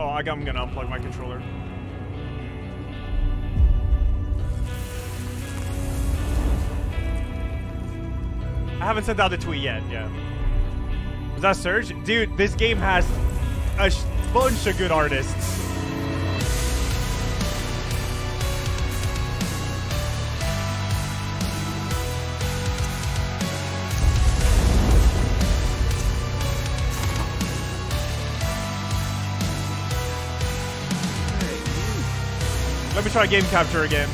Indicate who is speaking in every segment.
Speaker 1: Oh, I'm gonna unplug my controller. I haven't sent out the tweet yet, yeah. Was that Serj? Dude, this game has a bunch of good artists. Let me try game capture again.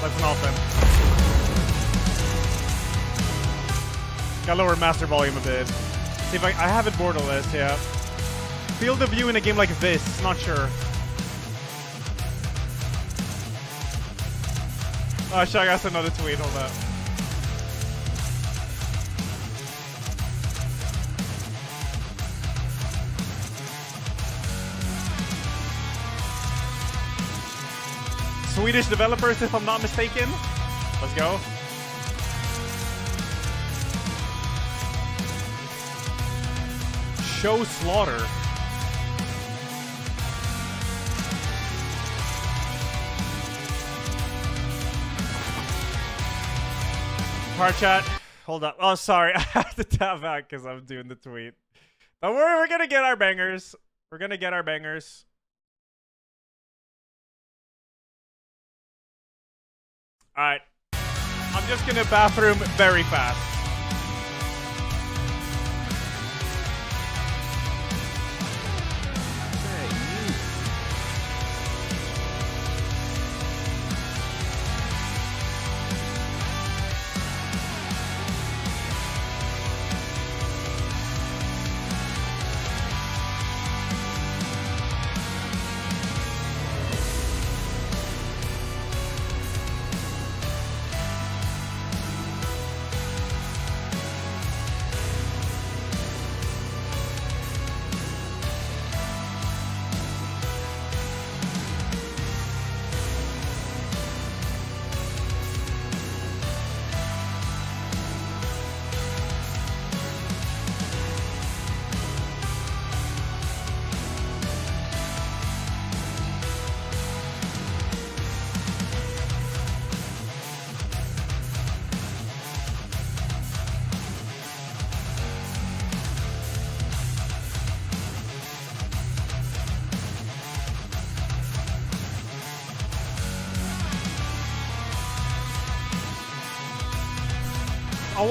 Speaker 1: That's an off then. Gotta lower master volume a bit. See if I, I have it borderless, yeah. Field of view in a game like this, not sure. Oh shit, I got another tweet, hold up. Swedish developers, if I'm not mistaken. Let's go. Show Slaughter. Part chat. Hold up. Oh, sorry. I have to tap back because I'm doing the tweet. Don't worry, we're gonna get our bangers. We're gonna get our bangers. Alright. I'm just gonna bathroom very fast.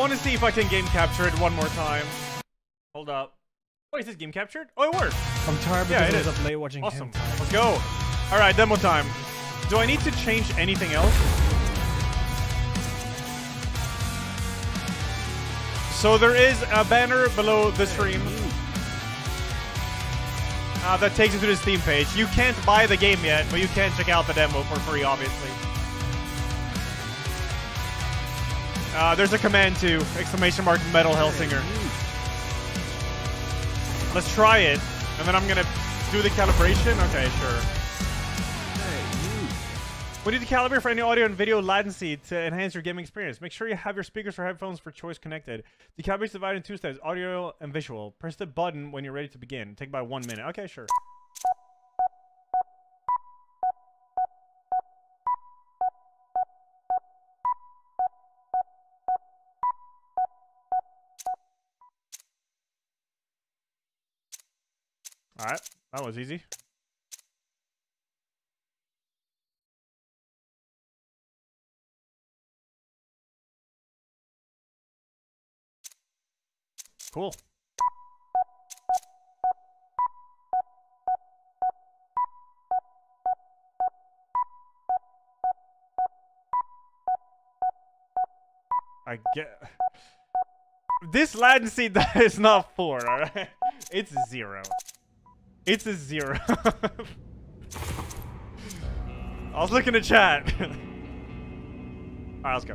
Speaker 1: Want to see if I can game capture it one more time. Hold up. Oh, is this game captured? Oh, it worked.
Speaker 2: I'm tired
Speaker 1: Yeah,
Speaker 2: because
Speaker 1: it
Speaker 2: I was
Speaker 1: is.
Speaker 2: up late watching
Speaker 1: Awesome.
Speaker 2: hentai.
Speaker 1: Let's go. All right, demo time. Do I need to change anything else? So there is a banner below the stream uh, that takes you to the Steam page. You can't buy the game yet, but you can check out the demo for free, obviously. Uh, there's a command too! Exclamation mark Metal Hellsinger. Let's try it, and then I'm gonna do the calibration. Okay, sure. We need to calibrate for any audio and video latency to enhance your gaming experience. Make sure you have your speakers or headphones for choice connected. The calibration is divided in two steps, audio and visual. Press the button when you're ready to begin. Take about one minute. Okay, sure. Alright, that was easy. Cool. I get this latency that is not four, alright? It's zero. It's a zero. I was looking at chat. Alright, let's go.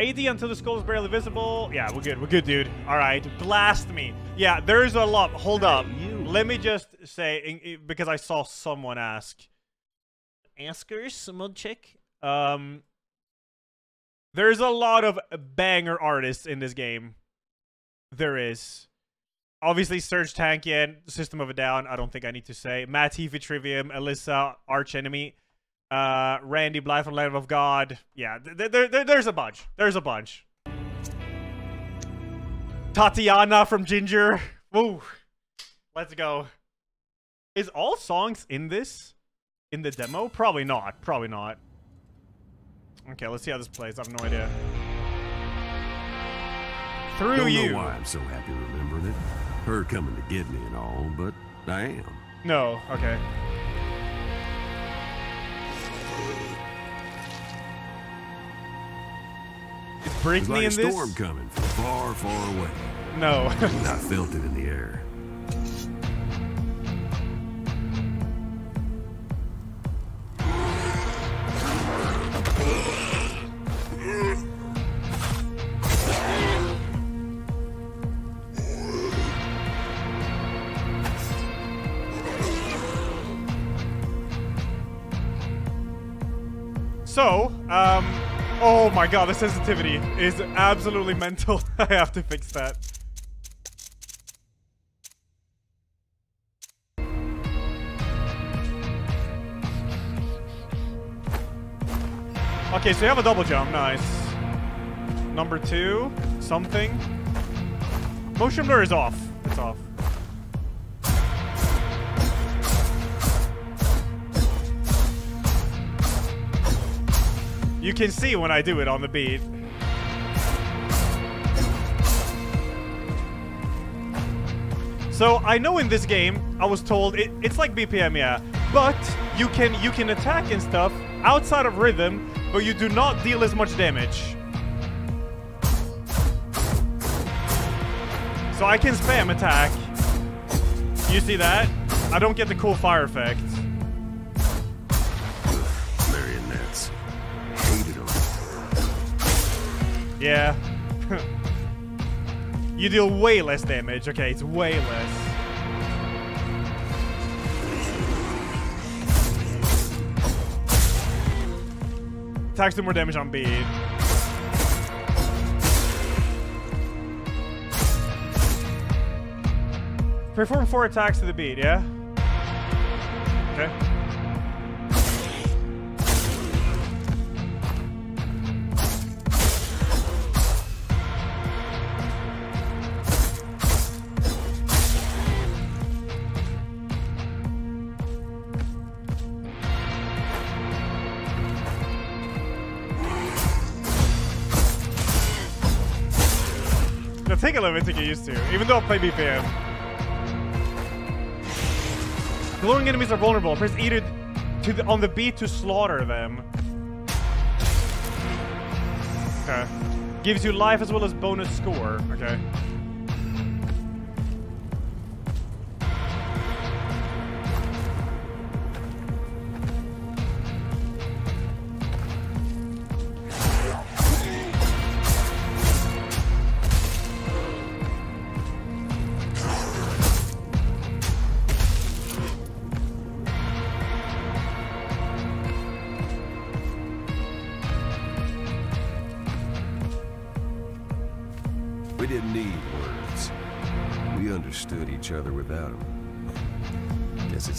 Speaker 1: AD until the skull is barely visible. Yeah, we're good. We're good, dude. All right, blast me. Yeah, there's a lot. Hold up. Let me just say, because I saw someone ask. Askers, mod chick. Um, there's a lot of banger artists in this game. there is. Obviously, Serj Tankian, System of a Down. I don't think I need to say. Matt Heafy Trivium, Alissa, Arch Enemy, uh, Randy Blythe from Lamb of God. Yeah, th- th- th- there's a bunch. There's a bunch. Tatiana from Jinjer. Woo. Let's go. Is all songs in this? In the demo? Probably not. Probably not. Okay, let's see how this plays. I have no idea. Through
Speaker 3: Don't
Speaker 1: you.
Speaker 3: know why I'm so happy remembering it. Her coming to get me and all, but I am.
Speaker 1: No, okay. Is
Speaker 3: It's
Speaker 1: Britney
Speaker 3: like a
Speaker 1: this?
Speaker 3: storm coming from far, far away.
Speaker 1: No.
Speaker 3: I felt it in the air.
Speaker 1: So, um, oh my god, the sensitivity is absolutely mental. I have to fix that. Okay, so you have a double jump, nice. Number two, something. Motion blur is off. It's off. You can see when I do it on the beat. So I know in this game, I was told it, it's like BPM, yeah, but you can you can attack and stuff outside of rhythm, but you do not deal as much damage. So I can spam attack. You see that? I don't get the cool fire effect. Yeah. you deal way less damage. Okay, it's way less. Attacks do more damage on beat. Perform four attacks to the beat, yeah? Okay. Even though I play BPM. Glowing enemies are vulnerable. Press E to, to the, on the beat to slaughter them. Okay. Gives you life as well as bonus score. Okay.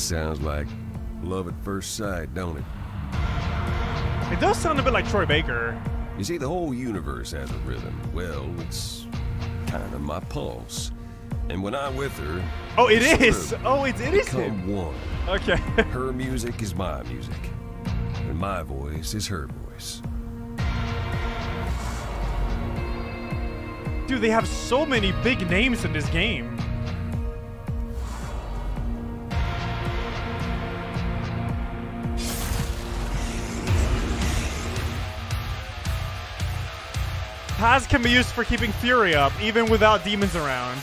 Speaker 3: Sounds like love at first sight, don't it?
Speaker 1: It does sound a bit like Troy Baker.
Speaker 3: You see, the whole universe has a rhythm. Well, it's kind of my pulse. And when I'm with her,
Speaker 1: Oh, it is! Oh, it, it is him.
Speaker 3: one.
Speaker 1: Okay.
Speaker 3: Her music is my music, and my voice is her voice.
Speaker 1: Dude, they have so many big names in this game. Paz can be used for keeping Fury up, even without demons around.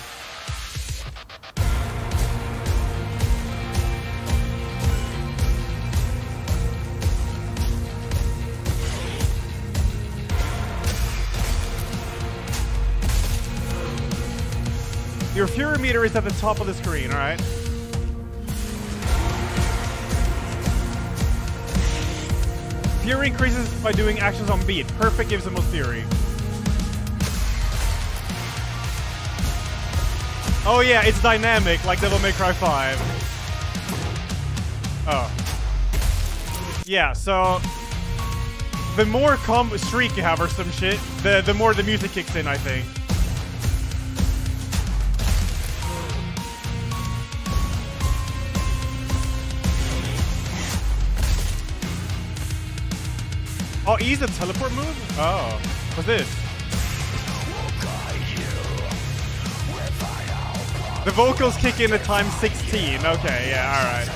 Speaker 1: Your Fury meter is at the top of the screen, alright? Fury increases by doing actions on beat. Perfect gives the most Fury. Oh yeah, it's dynamic, like Devil May Cry 5. Oh. Yeah, so the more combo streak you have or some shit, the the more the music kicks in, I think. Oh, he's a teleport move? Oh. What's this? The vocals kick in at time 16. Okay, yeah, alright.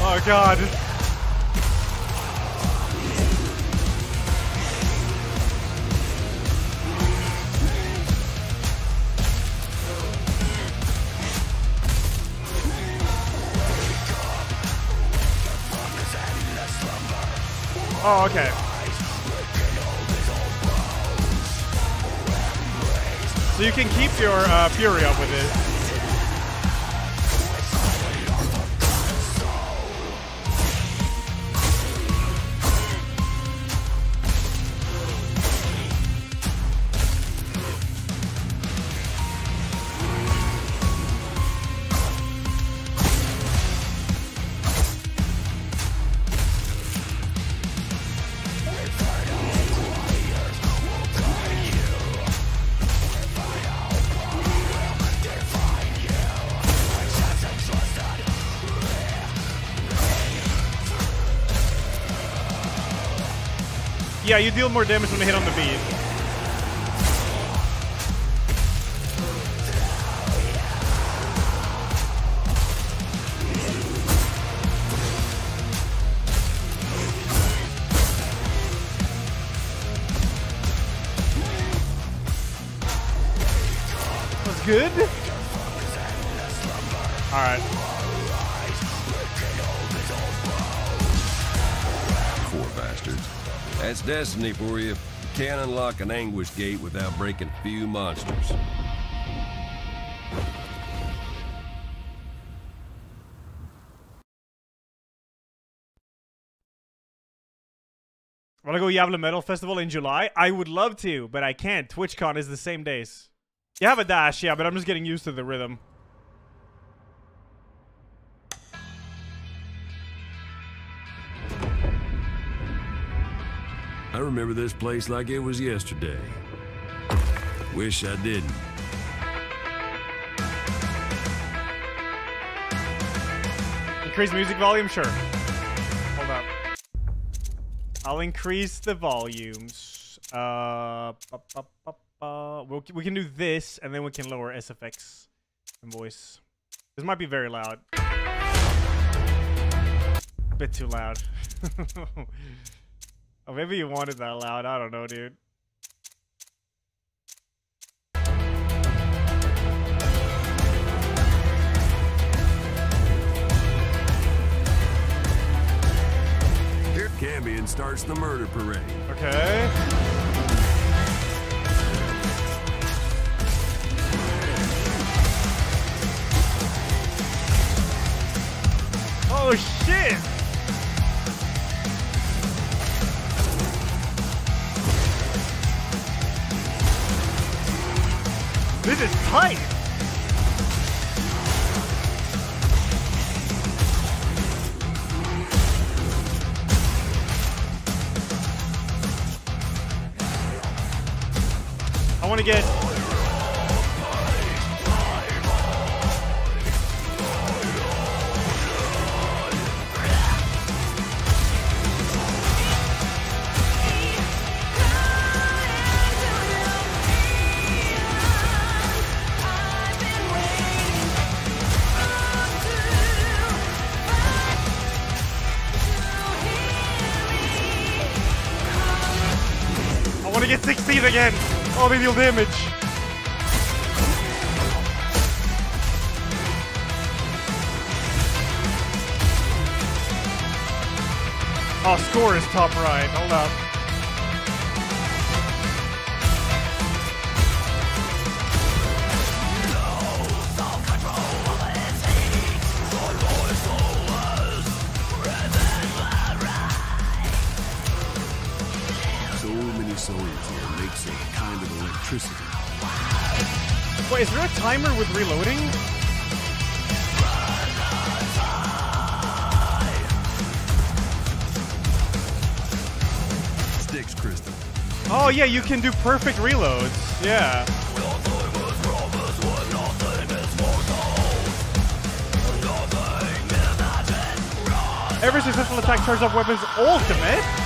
Speaker 1: Oh god. Oh, okay. So you can keep your uh, Fury up with it. Yeah, you deal more damage when they hit on the beat.
Speaker 3: Destiny for you. Can't unlock an anguish gate without breaking a few monsters.
Speaker 1: Wanna go Yavla Metal Festival in July? I would love to, but I can't. TwitchCon is the same days. You have a dash, yeah, but I'm just getting used to the rhythm.
Speaker 3: I remember this place like it was yesterday. Wish I didn't.
Speaker 1: Increase music volume? Sure. Hold up. I'll increase the volumes. Uh, ba, ba, ba. We'll, we can do this, and then we can lower SFX and voice. This might be very loud. A bit too loud. oh, maybe you wanted that loud. I don't know, dude.
Speaker 3: Here Cambion starts the murder parade.
Speaker 1: Okay. Oh shit! This is tight! I want to get. Damage. Oh, score is top right. Hold up. Timer with reloading?
Speaker 2: Sticks, Crystal.
Speaker 1: Oh yeah, you can do perfect reloads. Yeah. Every successful attack charges up weapons ultimate.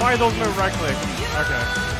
Speaker 1: Fire those move right click. Okay.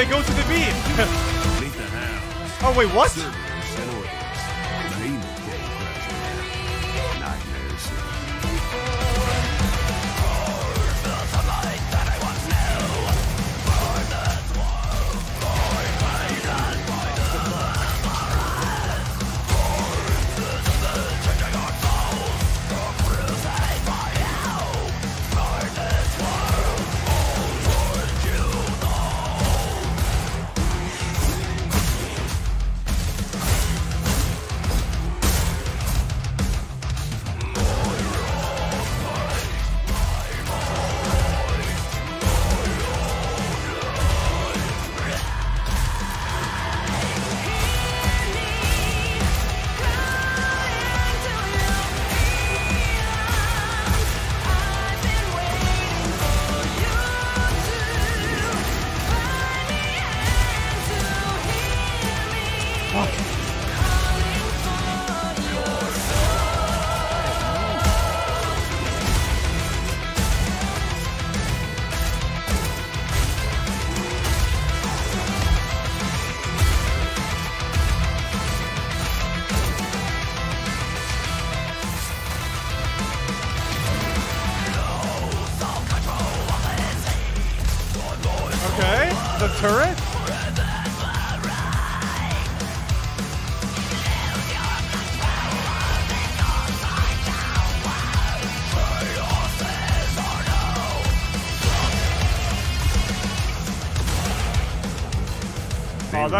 Speaker 1: They go to the beat.
Speaker 2: Meet the hounds.
Speaker 1: oh wait, what?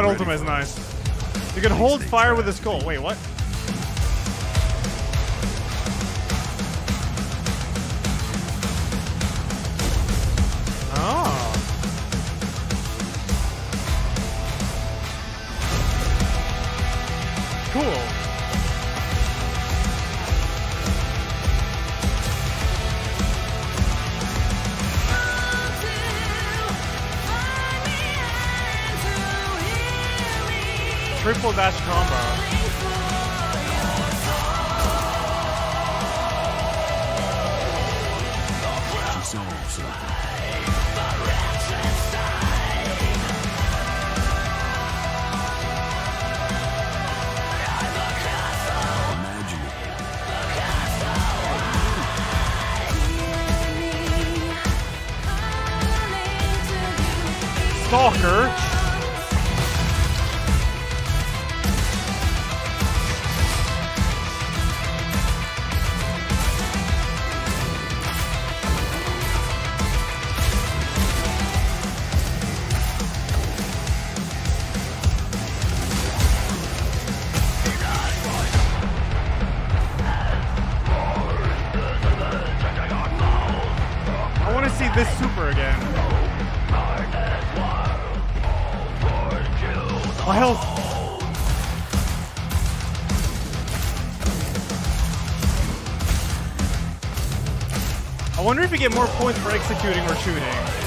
Speaker 1: That ultimate is nice. You can hold fire with the skull. Wait, what? Stalker. Get more points for executing or shooting.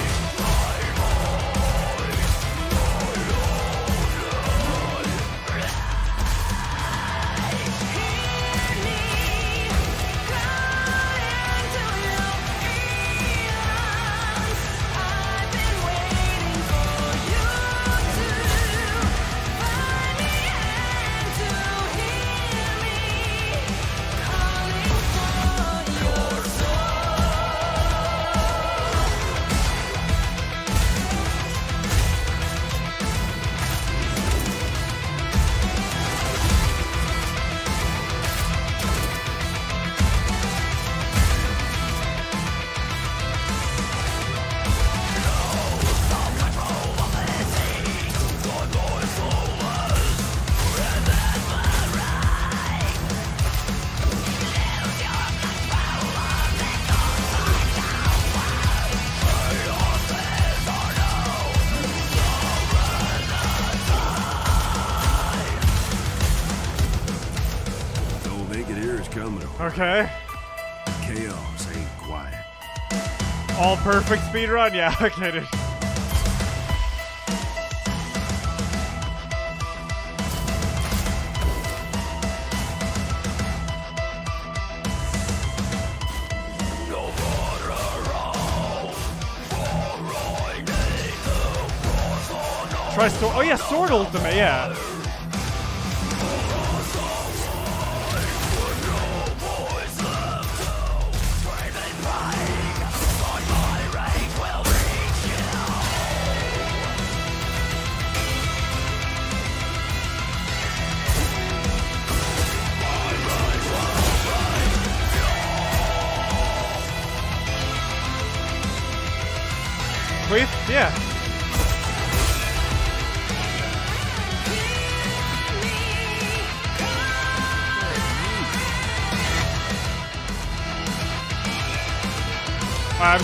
Speaker 1: Speed run? Yeah, okay, dude. Try sword. Oh yeah, sword ultimate. Yeah.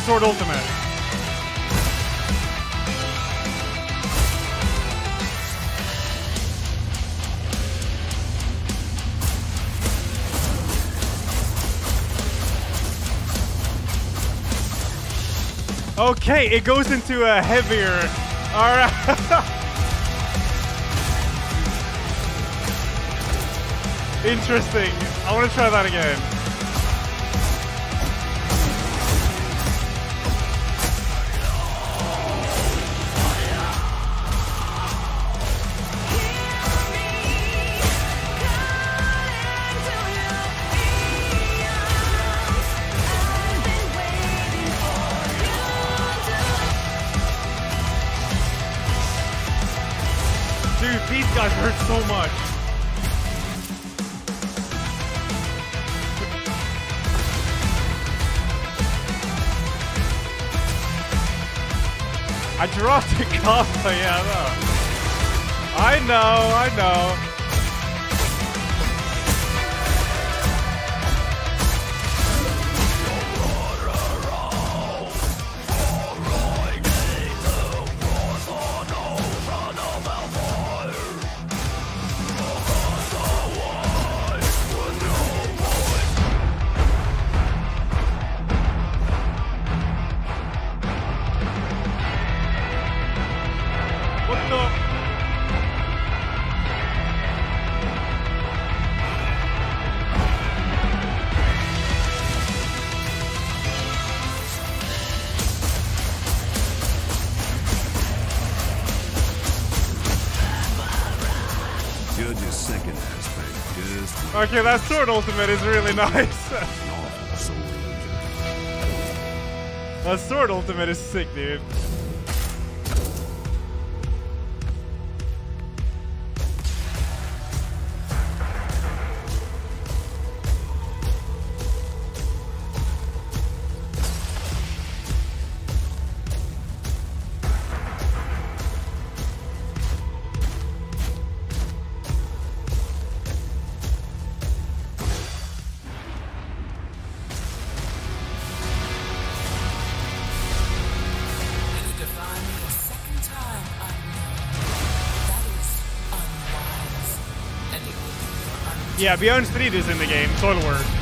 Speaker 1: Sword ultimate. Okay, it goes into a heavier. All right. Interesting. I want to try that again. Combo, yeah, I know. I know, I know. Okay, that sword ultimate is really nice.
Speaker 3: an awful soul injury.
Speaker 1: that sword ultimate is sick, dude. Yeah, Björn Strid is in the game, so it'll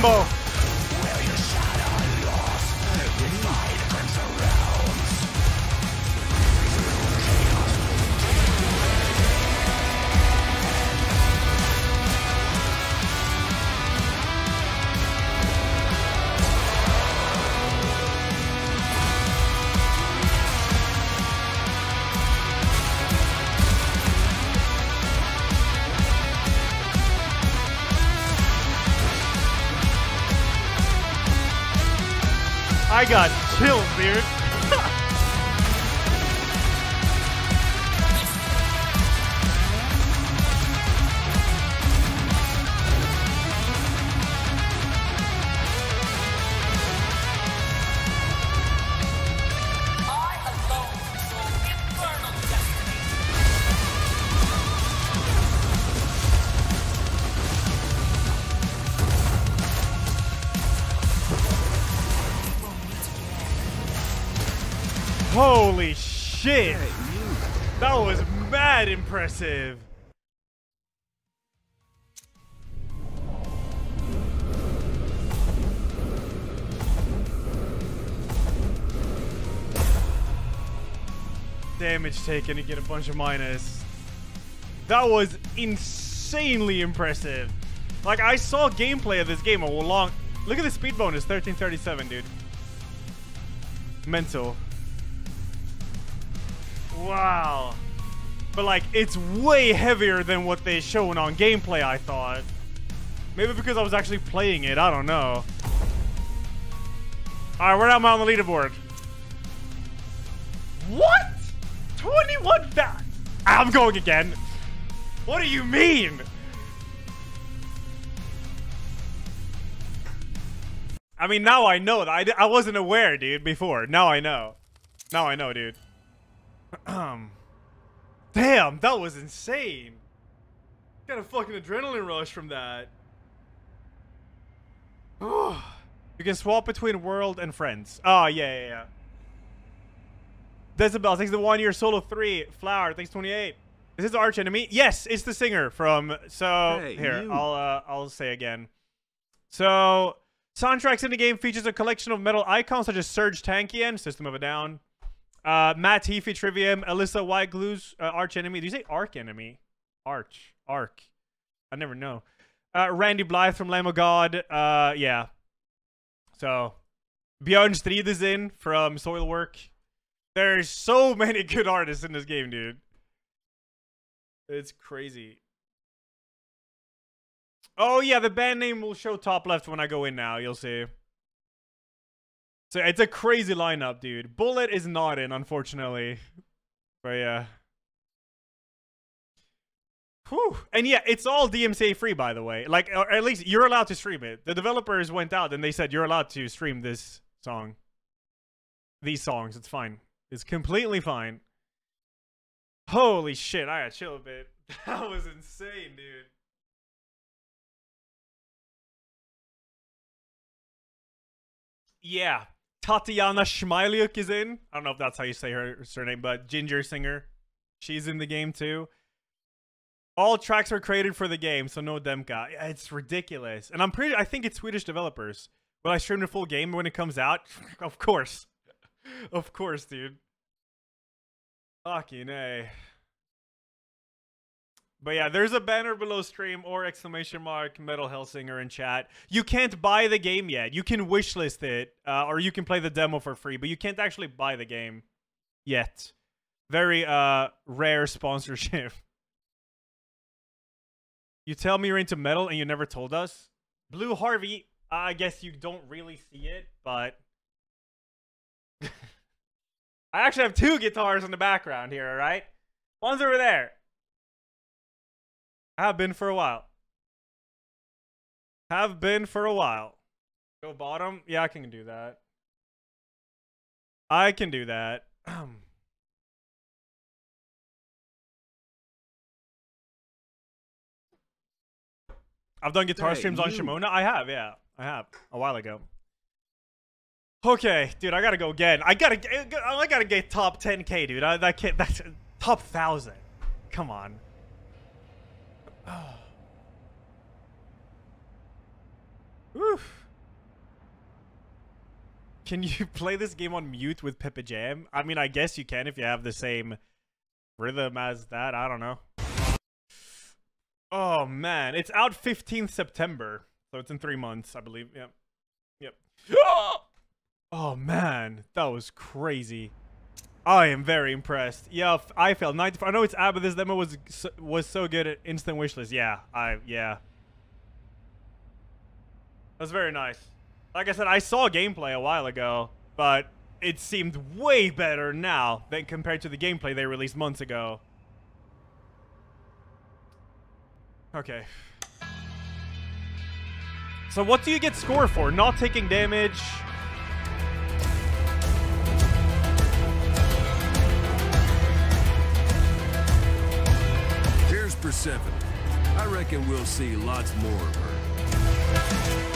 Speaker 1: combo. I mad impressive. Damage taken to get a bunch of minus. That was insanely impressive. Like, I saw gameplay of this game a long... Look at the speed bonus, 1337, dude. Mental. Wow. But like, it's way heavier than what they shown on gameplay, I thought. Maybe because I was actually playing it, I don't know. Alright, where am I on the leaderboard? What? 21 fa- I'm going again. What do you mean? I mean, now I know that. I, I wasn't aware, dude, before. Now I know. Now I know, dude. Damn, that was insane. Got a fucking adrenaline rush from that. you can swap between world and friends. Oh, yeah, yeah, yeah. Decibel, thanks to one year. Solo 3. Flower, thanks 28. Is this arch enemy? Yes, it's the singer from. So,
Speaker 3: Hey,
Speaker 1: here,
Speaker 3: you.
Speaker 1: I'll, uh, I'll say again. So, soundtracks in the game features a collection of metal icons such as Serj Tankian, System of a Down, uh, Matt Heafy, Trivium, Alissa White-Gluz uh, arch enemy. Do you say arch enemy? Arch. Arc. I never know. Uh, Randy Blythe from Lamb of God. Uh, yeah. So, Björn Strid is in from Soilwork. There's so many good artists in this game, dude. It's crazy. Oh, yeah, the band name will show top left when I go in now. You'll see. So it's a crazy lineup, dude. Bullet is not in, unfortunately. But yeah. Whew. And yeah, it's all DMCA free, by the way. Like, or at least you're allowed to stream it. The developers went out and they said you're allowed to stream this song. These songs. It's fine. It's completely fine. Holy shit. I gotta chill a bit. That was insane, dude. Yeah. Tatiana Shmayluk is in. I don't know if that's how you say her surname, but Jinjer Singer. She's in the game too. All tracks are created for the game, so no DMCA. It's ridiculous. And I'm pretty I think it's Swedish developers. Will I stream the full game when it comes out? of course. of course, dude. Fucking A. But yeah, there's a banner below stream or exclamation mark Metal Hellsinger in chat. You can't buy the game yet. You can wishlist it, uh, or you can play the demo for free, but you can't actually buy the game yet. Very uh rare sponsorship. You tell me you're into metal and you never told us? Blue Harvey, I guess you don't really see it, but I actually have two guitars in the background here, alright? One's over there. Have been for a while. Have been for a while. Go bottom? Yeah, I can do that. I can do that. Um. I've done guitar
Speaker 3: Hey,
Speaker 1: streams on
Speaker 3: you.
Speaker 1: Shimona. I have, yeah. I have. A while ago. Okay, dude, I gotta go again. I gotta, get- I gotta get top 10k, dude. I, that can't, that's top thousand. Come on. Oof. Can you play this game on mute with Pippa Jam? I mean, I guess you can if you have the same rhythm as that. I don't know. Oh man, it's out 15th September, so it's in three months, I believe. Yep, yep. Oh man, that was crazy. I am very impressed. Yeah, I felt 95. I know it's out, but this demo was so, was so good at instant wishlist. Yeah, I yeah. That's very nice. Like I said, I saw gameplay a while ago, but it seemed way better now than compared to the gameplay they released months ago. Okay. So what do you get score for? Not taking damage.
Speaker 3: Persephone. I reckon we'll see lots more of her.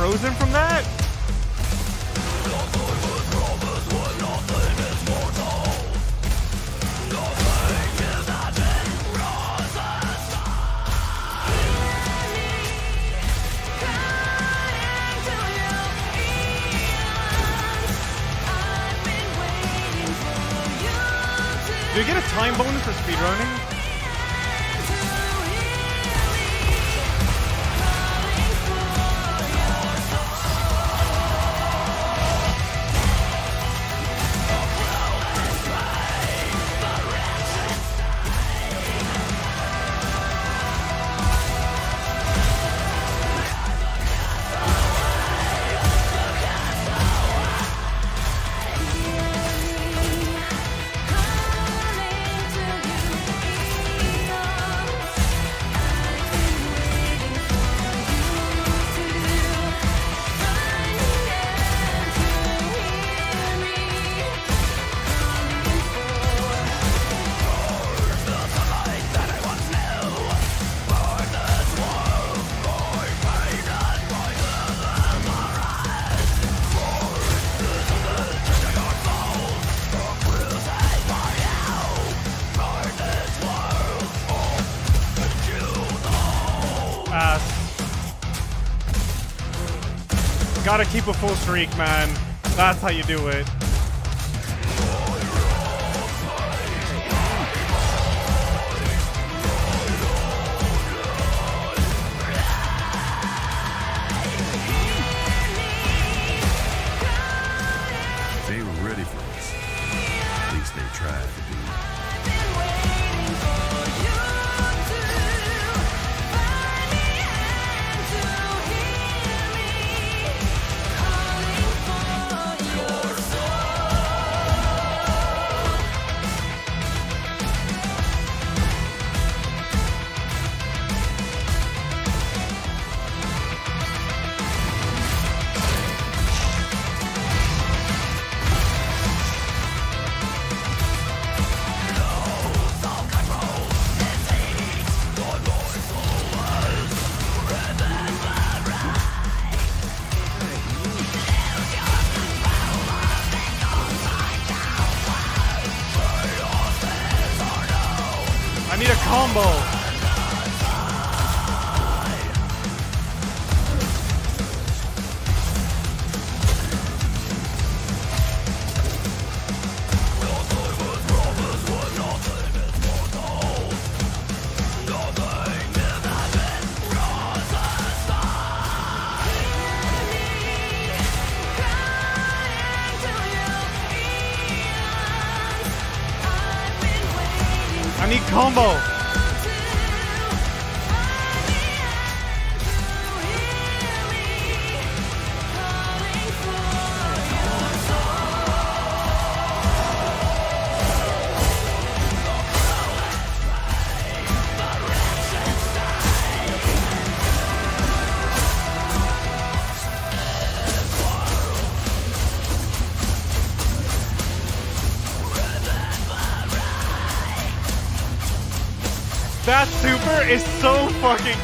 Speaker 1: Frozen from a full streak, man. That's how you do it.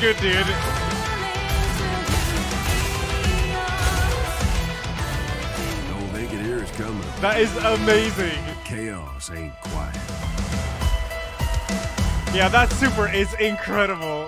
Speaker 1: Good, dude.
Speaker 3: All they can hear is coming.
Speaker 1: That is amazing.
Speaker 3: Chaos ain't quiet.
Speaker 1: Yeah, that super is incredible.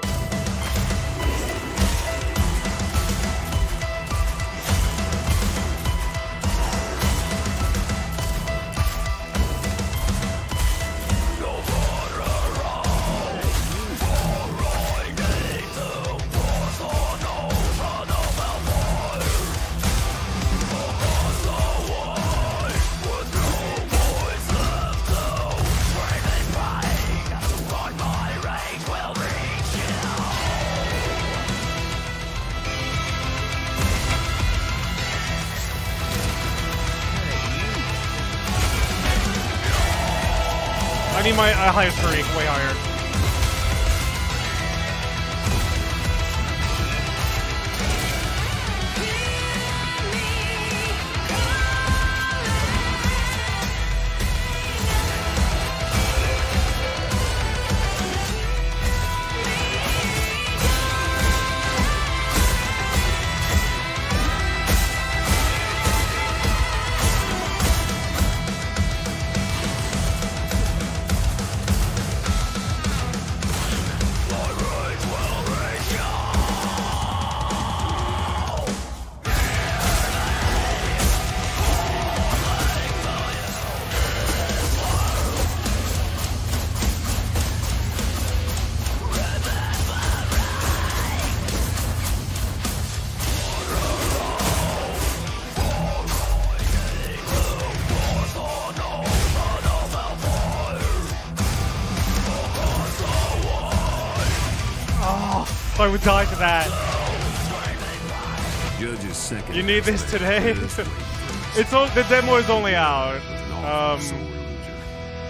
Speaker 1: I would die to that.
Speaker 3: Judge's second.
Speaker 1: You need this today? it's all, the demo is only out. Um,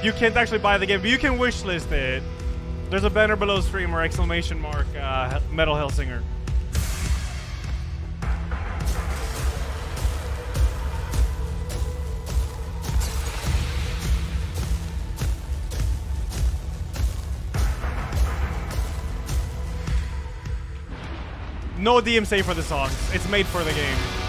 Speaker 1: you can't actually buy the game, but you can wishlist it. There's a banner below stream or exclamation mark uh, Metal Hellsinger. No DMCA for the songs. It's made for the game.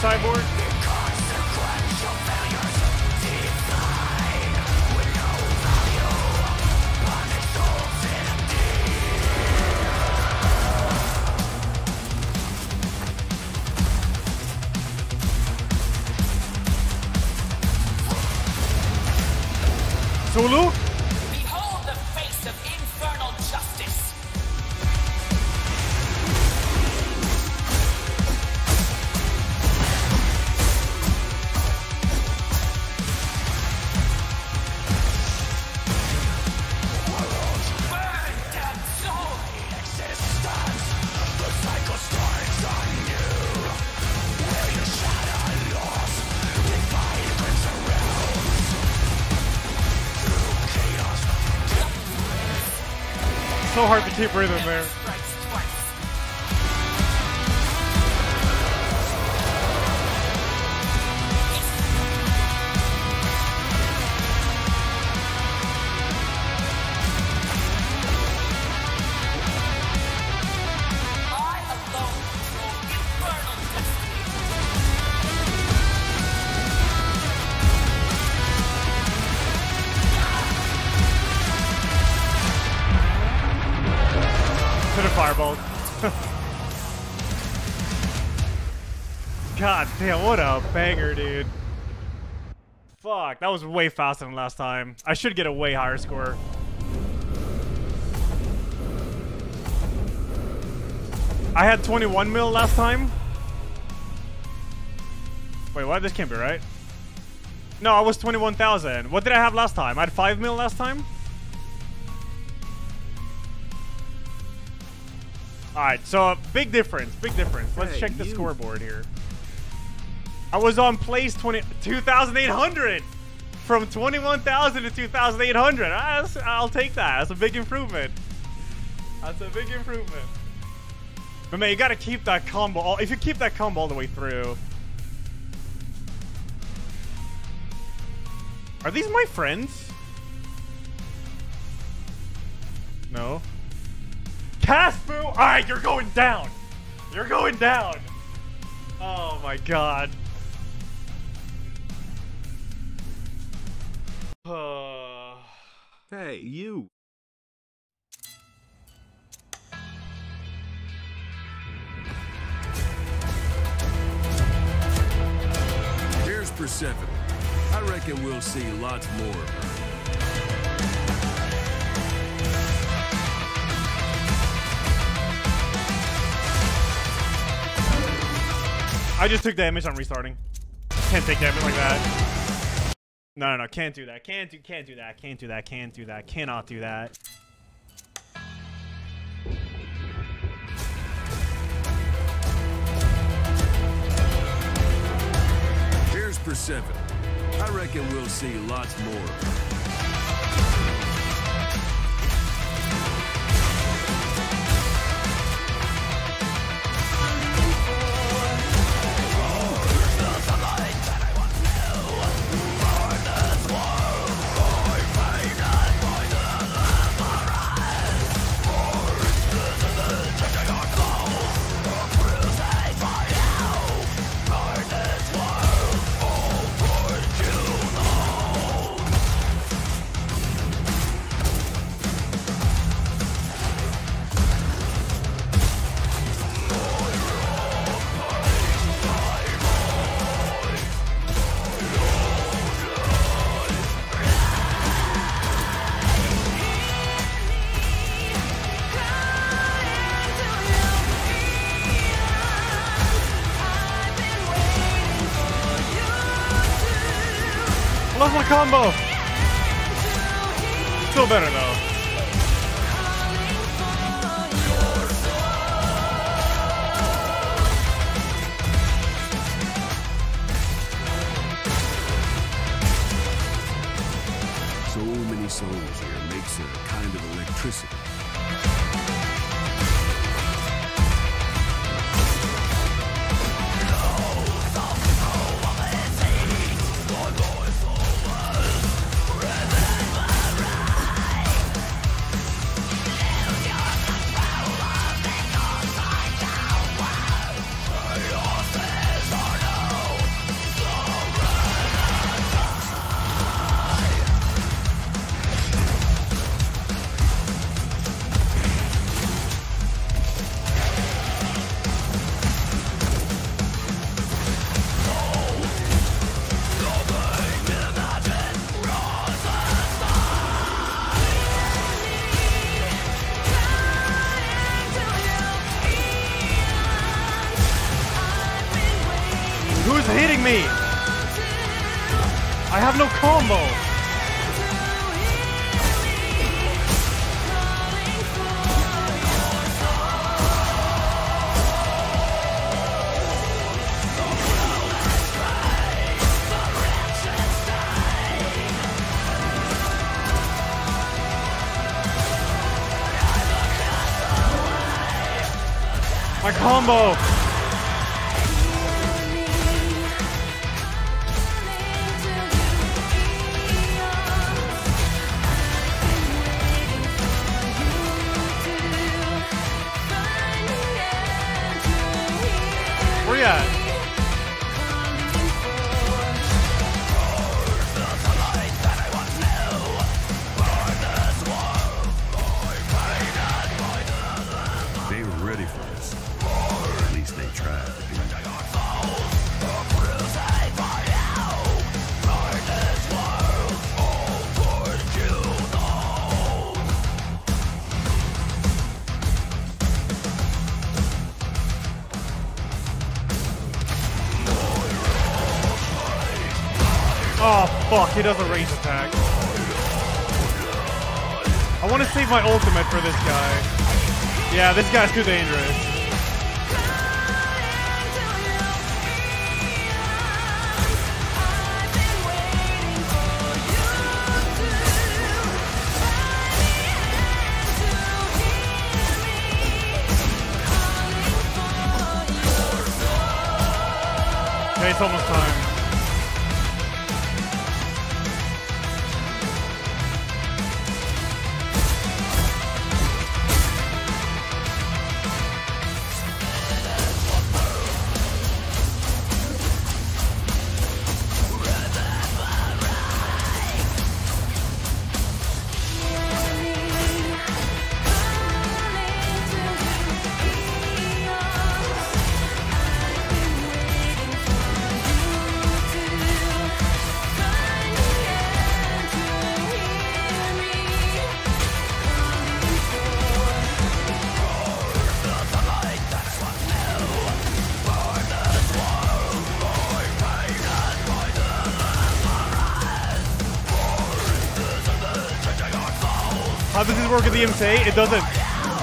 Speaker 1: Cyborg? So was way faster than last time. I should get a way higher score. I had 21 mil last time. Wait, what? This can't be right. No, I was 21,000. What did I have last time? I had 5 mil last time? Alright, so big difference, big difference. Let's
Speaker 3: Hey,
Speaker 1: check the
Speaker 3: you.
Speaker 1: scoreboard here. I was on place 20, 2,800! From 21,000 to 2,800. Ah, I'll take that. That's a big improvement. That's a big improvement. But man, you gotta keep that combo. All, if you keep that combo all the way through. Are these my friends? No. Caspu! Alright, you're going down! You're going down! Oh my god.
Speaker 3: Hey, you. Here's Persephone. I reckon we'll see lots more of her.
Speaker 1: I just took damage on restarting. Can't take damage like that. No, no, no. Can't do that. Can't do. Can't do that. Can't do that. Can't do that. Cannot do that.
Speaker 3: Here's Persephone. I reckon we'll see lots more
Speaker 1: combo. Still better though. Combo! He does a range attack. I want to save my ultimate for this guy. Yeah, this guy's too dangerous. Does this work with the DMCA? It doesn't.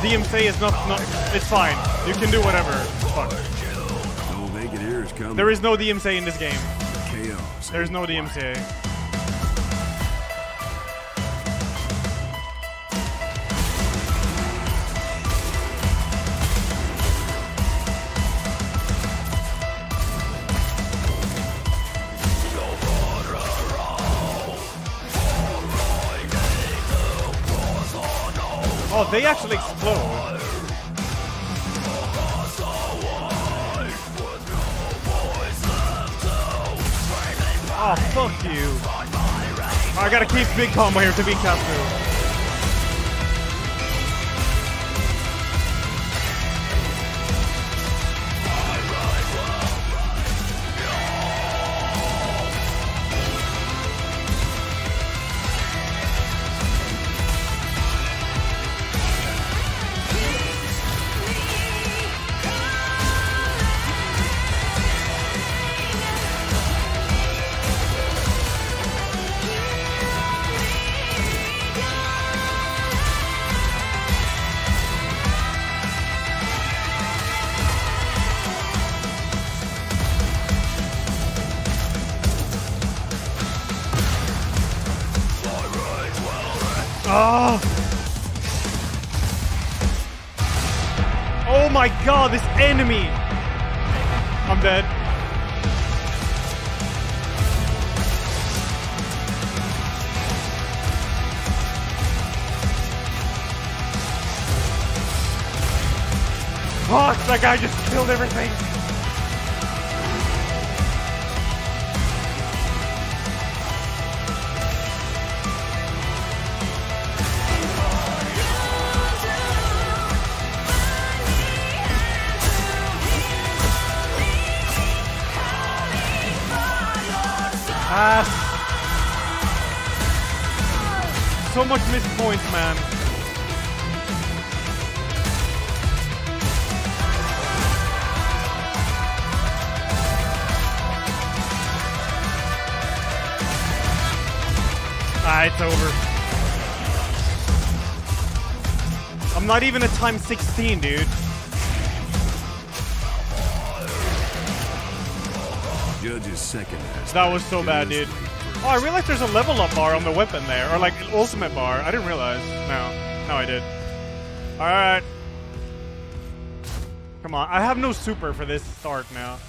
Speaker 1: DMCA is not, not. It's fine. You can do whatever. Fuck.
Speaker 3: No vacant ears coming.
Speaker 1: There is no DMCA in this game. There's no DMCA. They actually explode. Oh, fuck you. I gotta keep big combo here to beat Katsu. Oh! Oh my god, this enemy! I'm dead. Fuck, that guy just killed everything. Points, man. Ah, it's over. I'm not even at time 16, dude.
Speaker 3: Judge's second
Speaker 1: That was so bad, dude. Oh, I realized there's a level up bar on the weapon there, or like ultimate bar. I didn't realize. No, no, I did. All right. Come on, I have no super for this start now.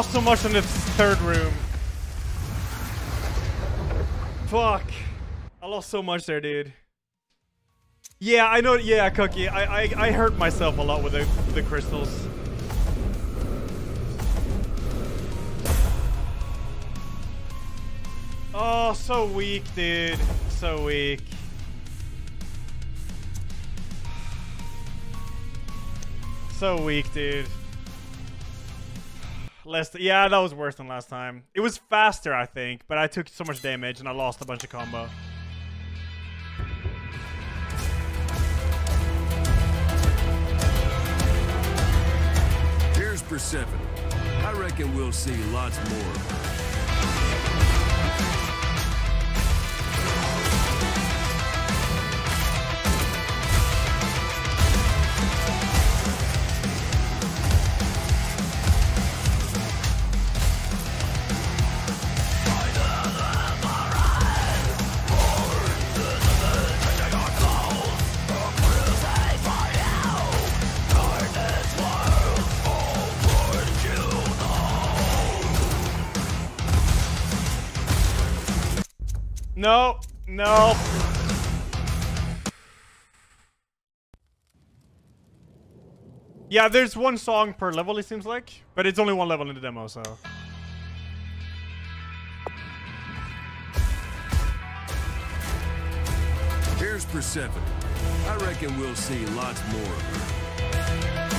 Speaker 1: Lost so much in this third room. Fuck. I lost so much there, dude. Yeah, I know. Yeah, Cookie. I I, I hurt myself a lot with the the crystals. Oh, so weak, dude. So weak. So weak, dude. Less, yeah, that was worse than last time. It was faster, I think, but I took so much damage and I lost a bunch of combo.
Speaker 3: Here's Persephone. I reckon we'll see lots more
Speaker 1: No, no. Yeah, there's one song per level, it seems like. But it's only one level in the demo, so.
Speaker 3: Here's Persephone. I reckon we'll see lots more of her.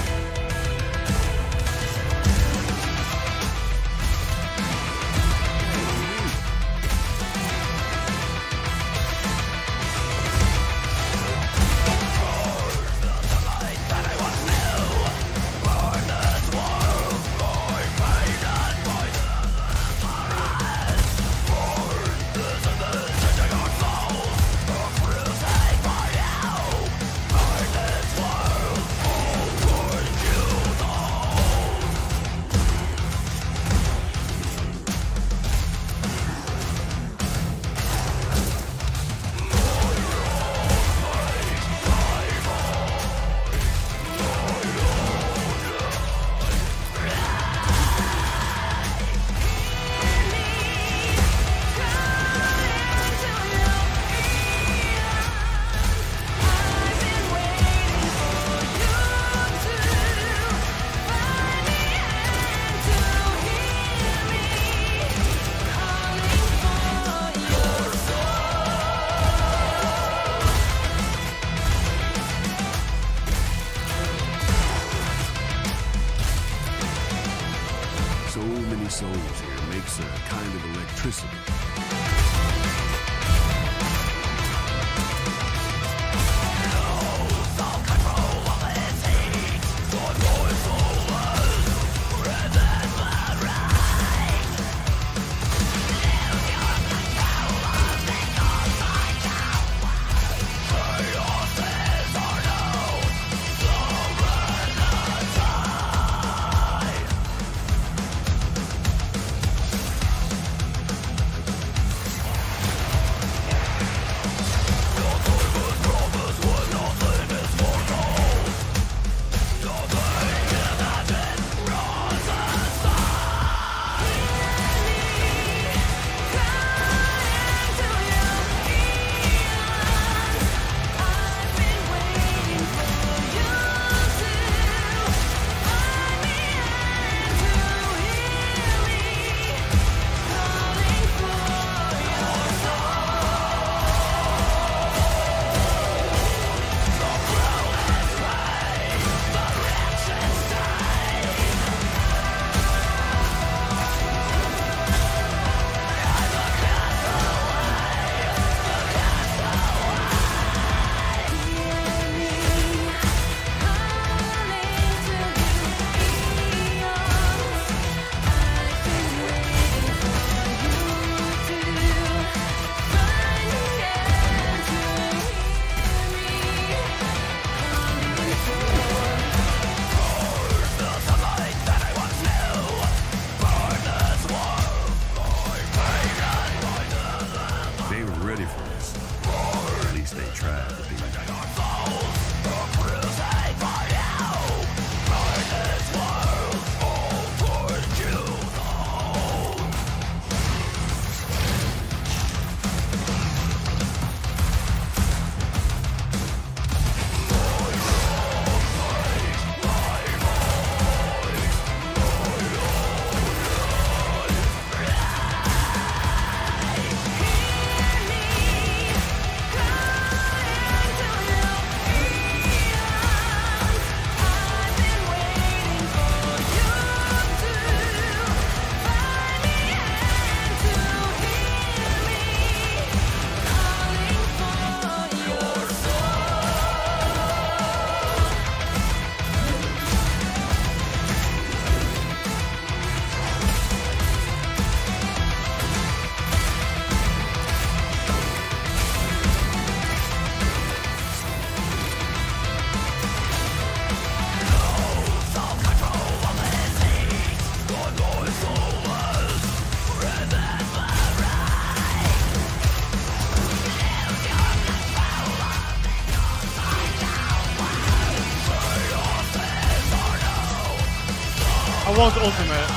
Speaker 1: I want ultimate.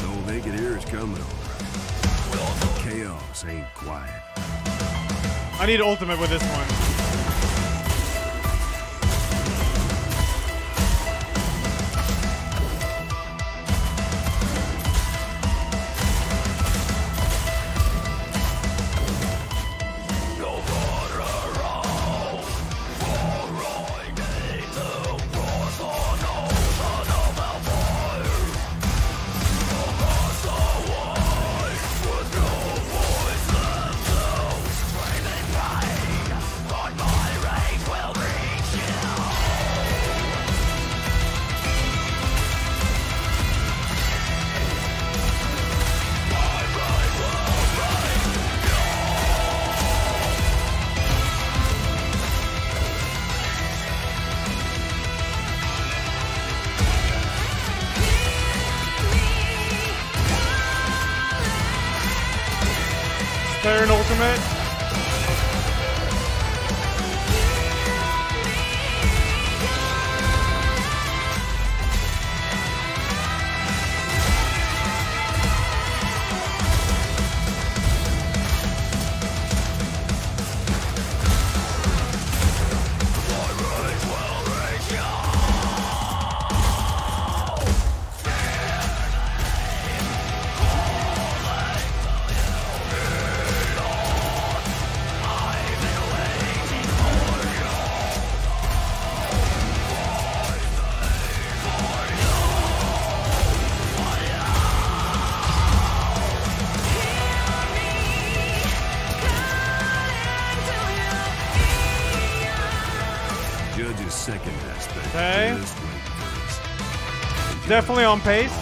Speaker 3: No, they could hear us coming. Chaos ain't quiet.
Speaker 1: I need ultimate with this one. On pace.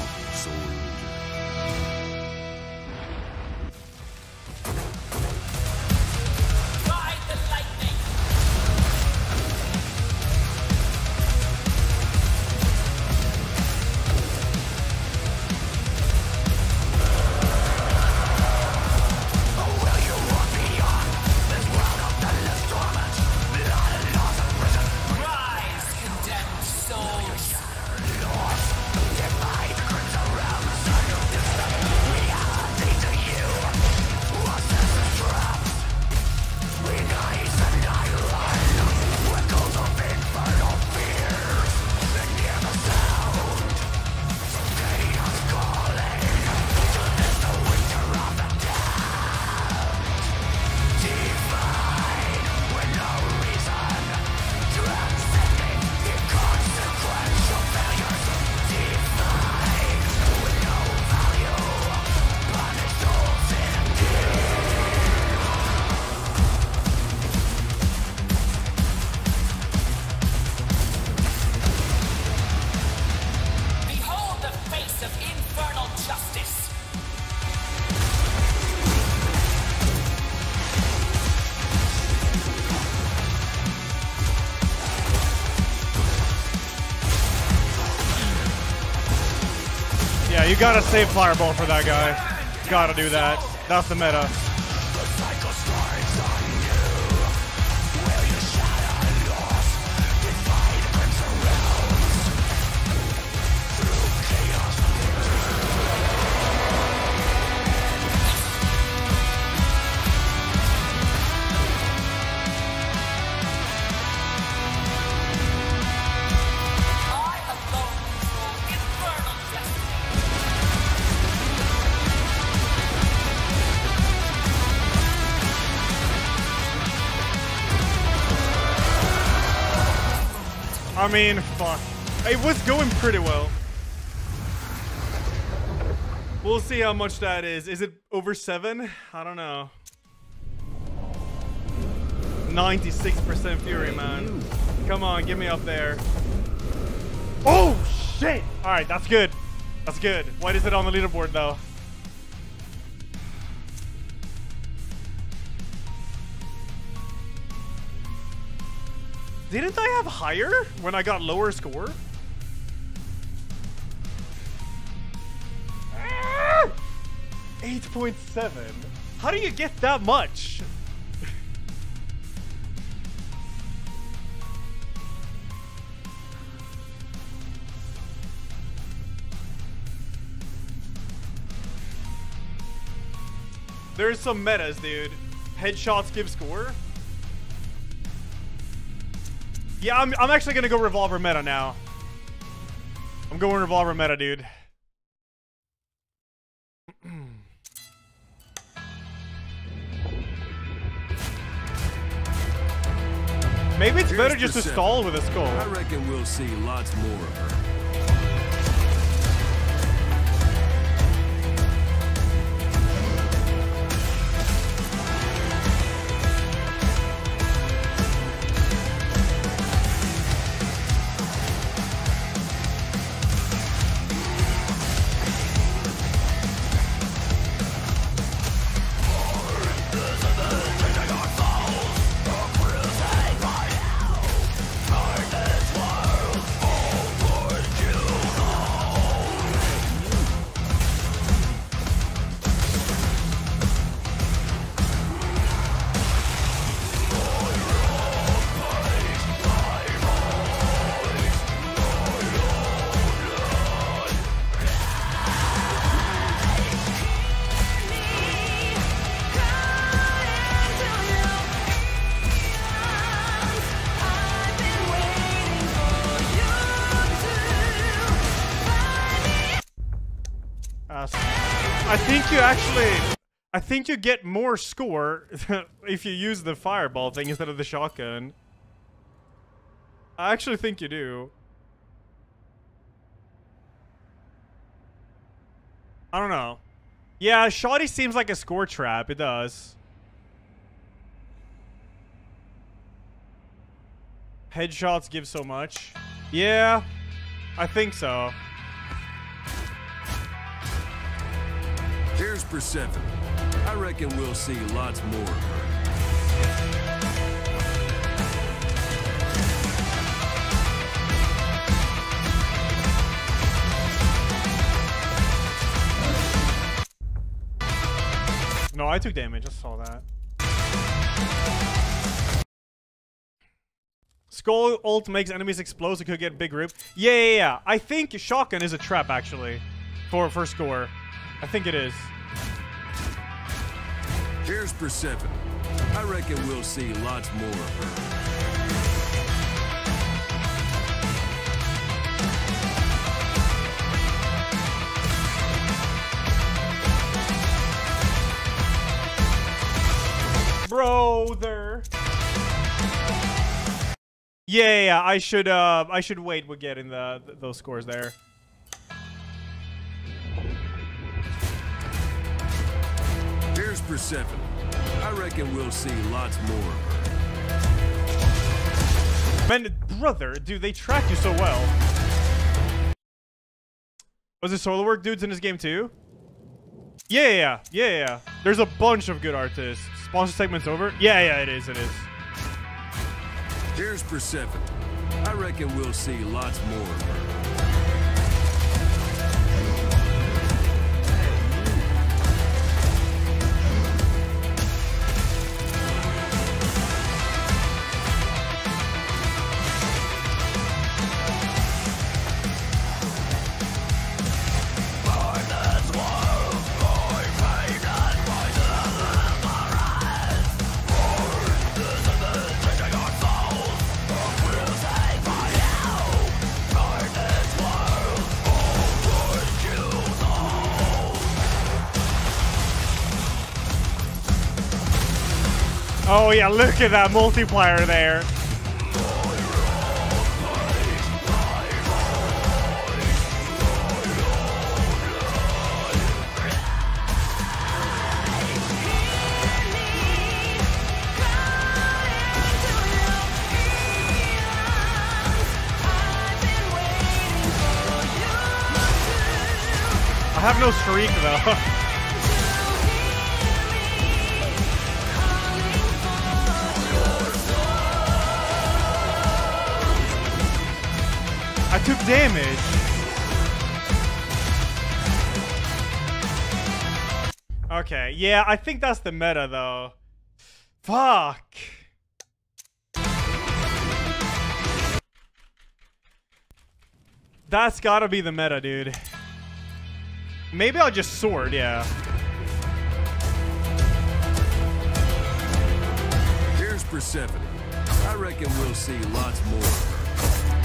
Speaker 1: Gotta save Fireball for that guy. Gotta do that. That's the meta.
Speaker 4: I
Speaker 1: mean, fuck. It was going pretty well. We'll see how much that is. Is it over seven? I don't know. 96% Fury, man. Come on, get me up there. Oh, shit! Alright, that's good. That's good. Why is it on the leaderboard, though? Didn't I have higher when I got lower score? Ah! 8.7. How do you get that much? There's some metas, dude. Headshots give score. Yeah, I'm, I'm actually gonna go revolver meta now. I'm going revolver meta, dude. Maybe it's better just to stall with a skull.
Speaker 3: I reckon we'll see lots more of her.
Speaker 1: Think you get more score if you use the fireball thing instead of the shotgun. I actually think you do. I don't know. Yeah, Shoddy seems like a score trap. It does. Headshots give so much. Yeah, I think so.
Speaker 3: Here's Persephone. I reckon we'll see lots more of her.
Speaker 1: No, I took damage. I saw that. Skull ult makes enemies explode so could get big group. Yeah, yeah, yeah. I think shotgun is a trap actually for for score. I think it is.
Speaker 3: Here's Persephone. I reckon we'll see lots more of her.
Speaker 1: Brother. Yeah, yeah, yeah, I should uh I should wait with getting the th those scores there.
Speaker 3: Persephone. I reckon we'll see lots more of her.
Speaker 1: Man, brother, dude, they track you so well. Was it solo work dudes in this game too? Yeah, yeah, yeah, yeah. There's a bunch of good artists. Sponsor segment's over? Yeah, yeah, it is, it is.
Speaker 3: Here's Persephone. I reckon we'll see lots more of her.
Speaker 1: Oh yeah, look at that multiplier there. I have no streak though. damage. Okay, yeah, I think that's the meta though. Fuck. That's gotta be the meta, dude. Maybe I'll just sword, yeah.
Speaker 3: Here's Persephone. I reckon we'll see lots more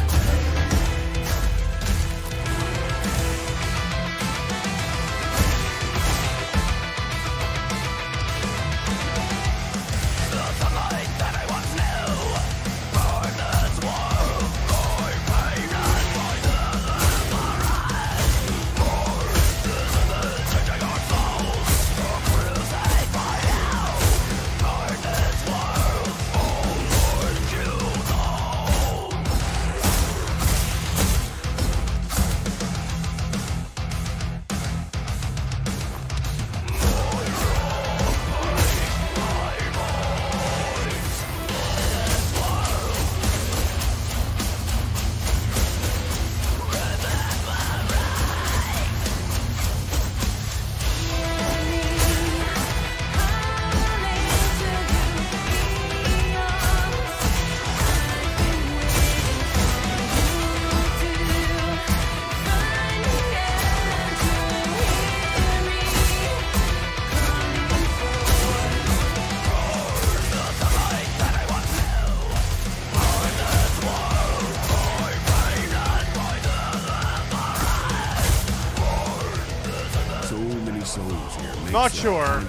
Speaker 1: Not sure.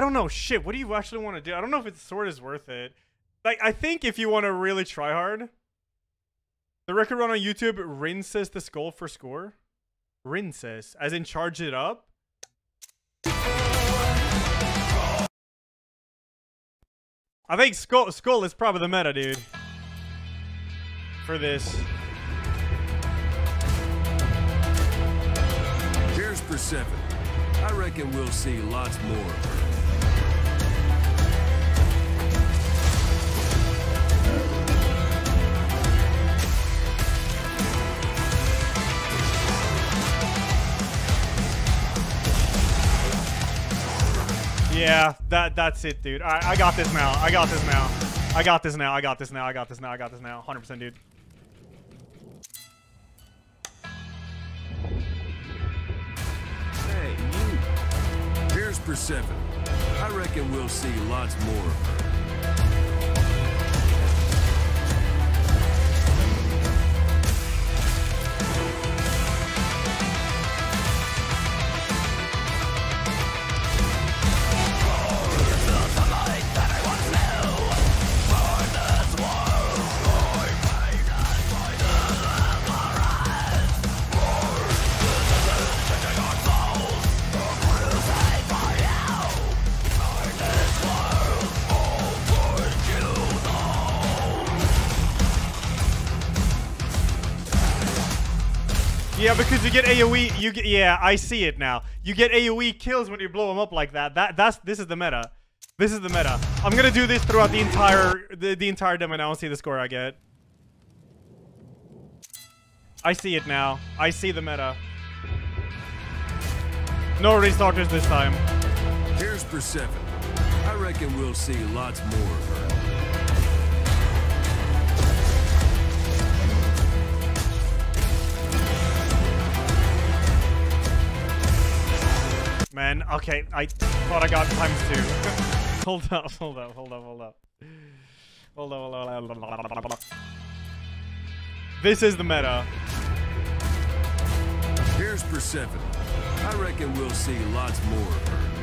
Speaker 1: I don't know. Shit, what do you actually want to do? I don't know if its sword is worth it. Like, I think if you want to really try hard, the record run on YouTube rinses the skull for score. Rinses, as in charge it up. I think skull skull is probably the meta, dude. For this.
Speaker 3: Here's Persephone. I reckon we'll see lots more
Speaker 1: Yeah, that that's it, dude. I I got this now. I got this now. I got this now. I got this now. I got this now. I got this now. 100%, dude.
Speaker 3: Hey, you. Here's Persephone. I reckon we'll see lots more of her.
Speaker 1: You get AoE, you get yeah, I see it now. You get AoE kills when you blow them up like that. That that's this is the meta. This is the meta. I'm gonna do this throughout the entire the, the entire demo and I will see the score I get. I see it now. I see the meta. No restarters this time.
Speaker 3: Here's Persephone. I reckon we'll see lots more of her.
Speaker 1: Man, okay, I thought I got times two. hold up, hold up, hold up, hold up. Hold up, hold up, hold up, hold up. This is the meta.
Speaker 3: Here's Persephone. I reckon we'll see lots more of her.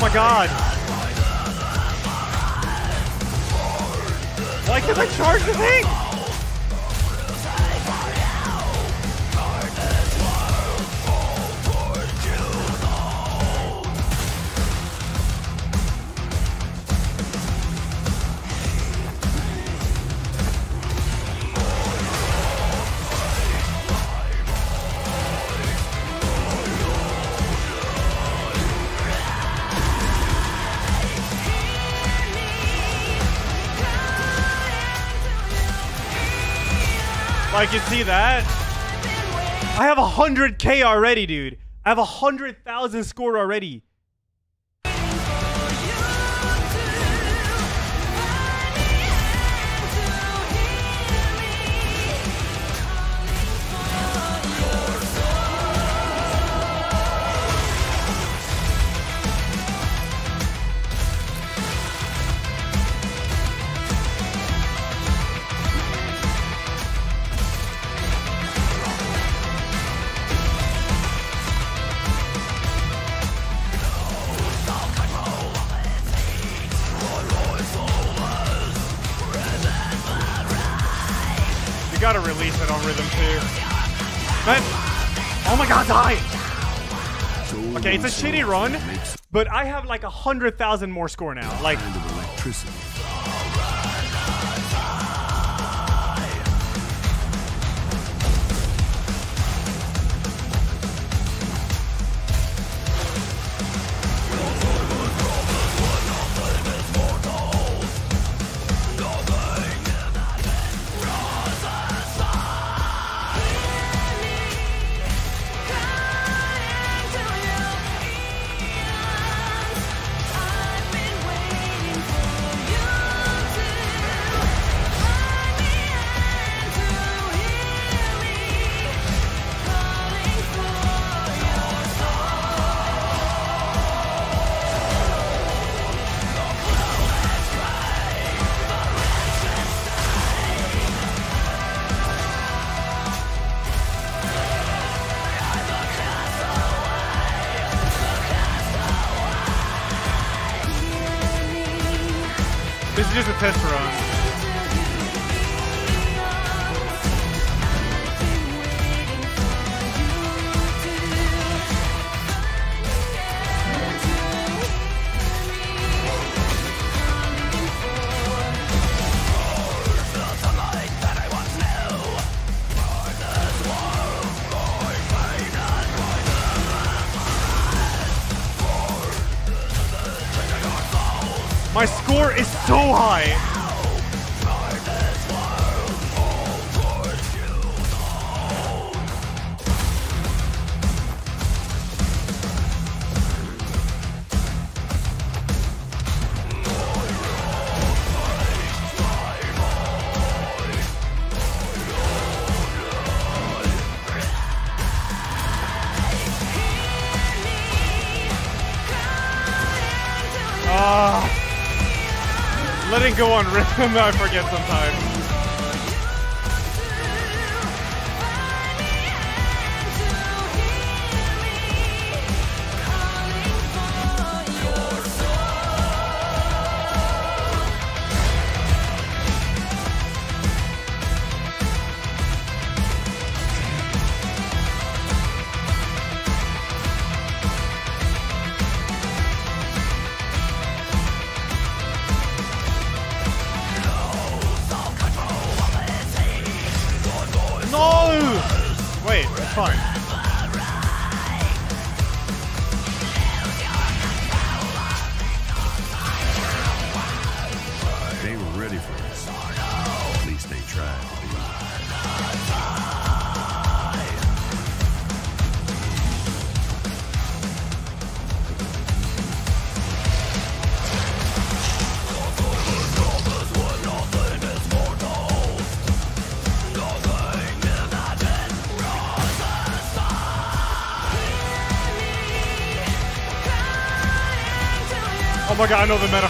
Speaker 1: My god. Why can't I charge the thing? Like, can see that? I have 100k already, dude. I have 100,000 scored already. Okay, it's a shitty run, but I have like a hundred thousand more score now. Like, I forget sometimes. I know the meta.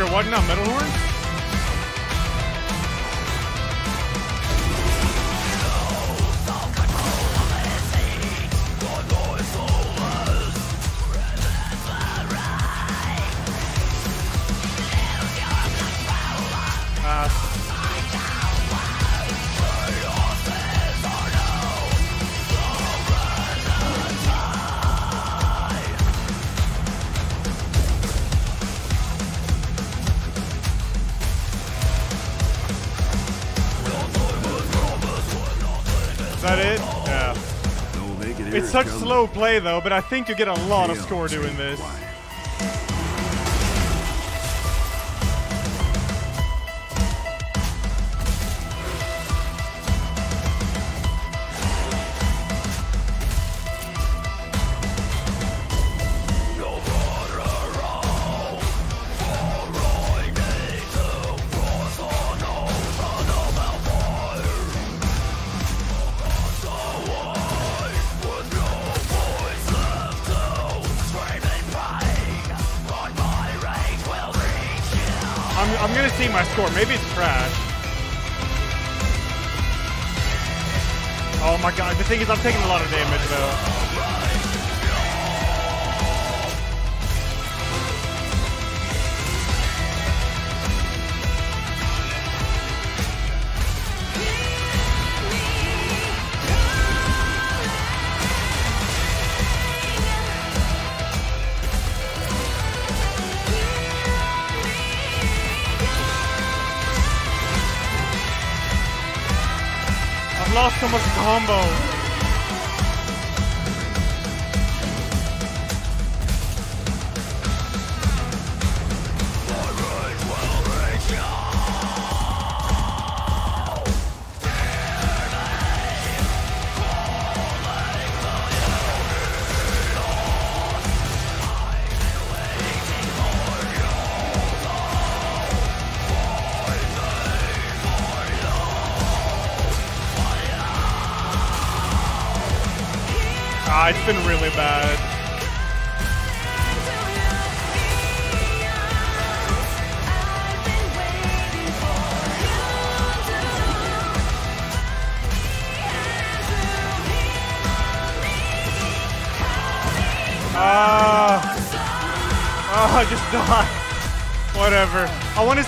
Speaker 1: What wasn't that Metal Horn? such slow play though, but I think you get a lot of score doing this.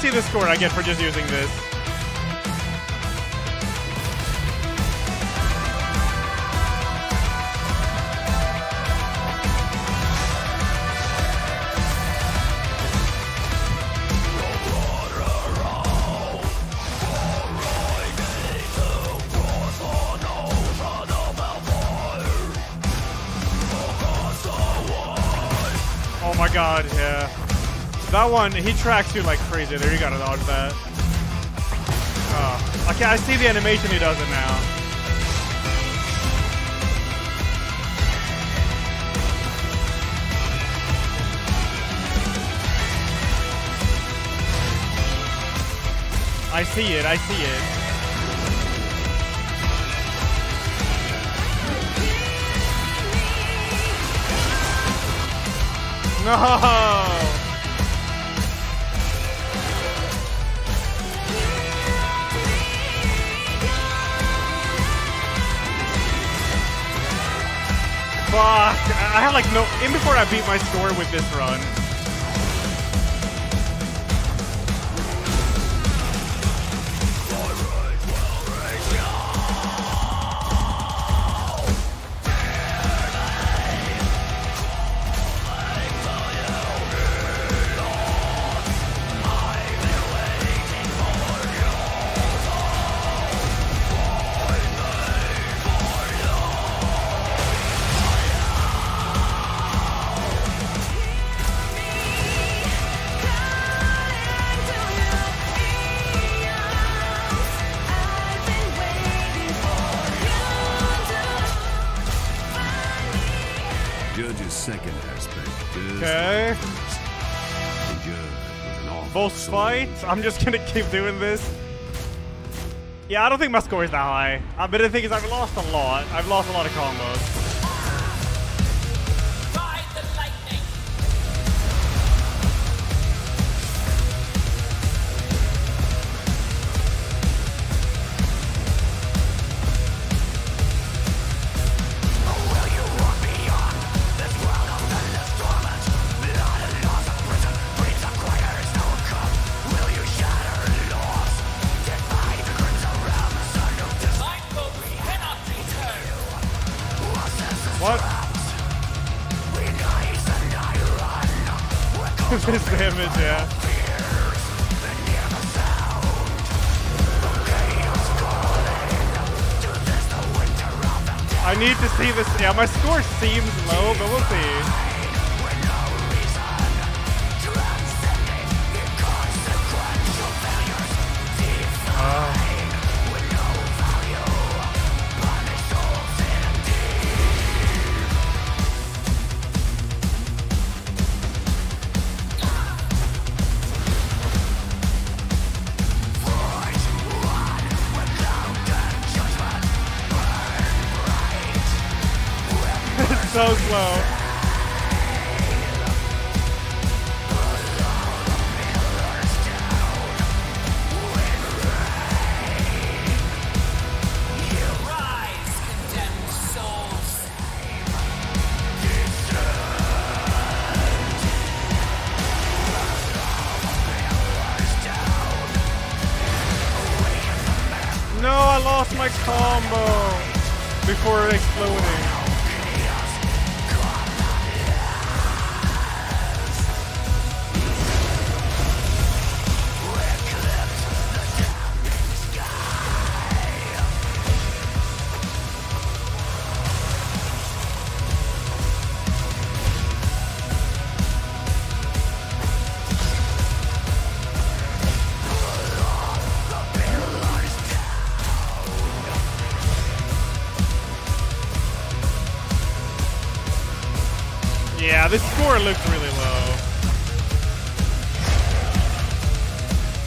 Speaker 1: See the score I get for just using this. One, he tracks you like crazy. There, you gotta dodge that. Oh. Okay, I see the animation he does it now. I see it, I see it. No! Fuck! I had like no. In before I beat my score with this run. I'm just gonna keep doing this. Yeah, I don't think my score is that high. But the thing is, I've lost a lot. I've lost a lot of combos. This score looks really low.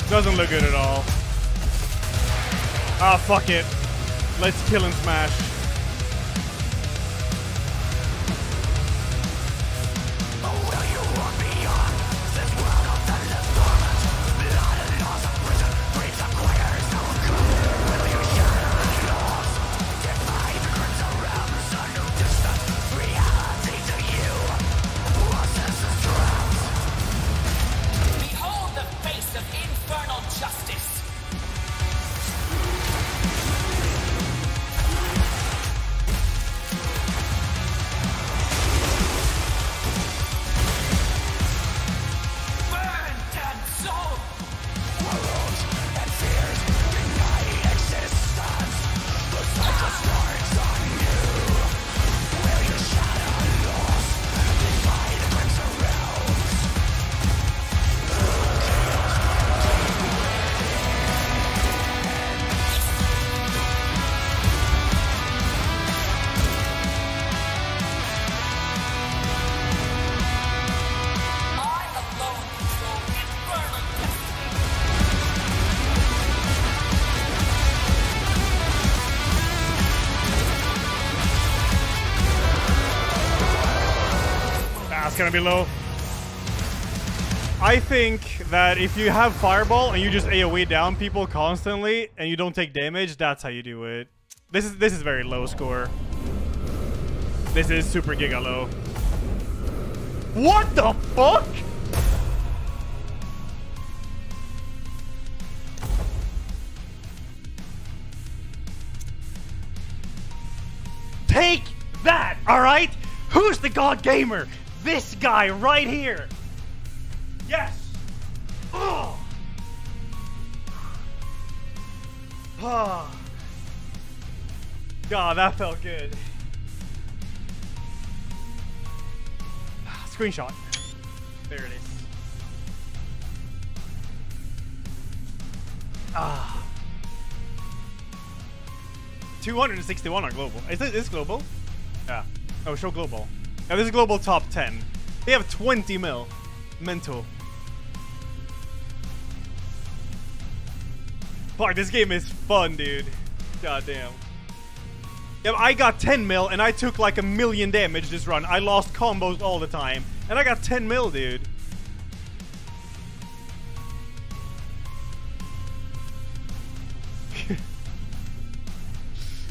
Speaker 1: Doesn't look good at all. Ah, fuck it. Let's kill and smash. Gonna be low. I think that if you have Fireball and you just AoE down people constantly and you don't take damage, that's how you do it. This is this is very low score. This is super giga low. What the fuck? Take that, alright? Who's the god gamer? This guy right here. Yes. Oh. Oh. God, that felt good. Screenshot. There it is. Ah. 261 on global. Is this global? Yeah. Oh, show global. Yeah, this is global top 10. They have 20 mil. Mental. Fuck, this game is fun, dude. God damn. Yeah, I got 10 mil and I took like a million damage this run. I lost combos all the time. And I got 10 mil, dude.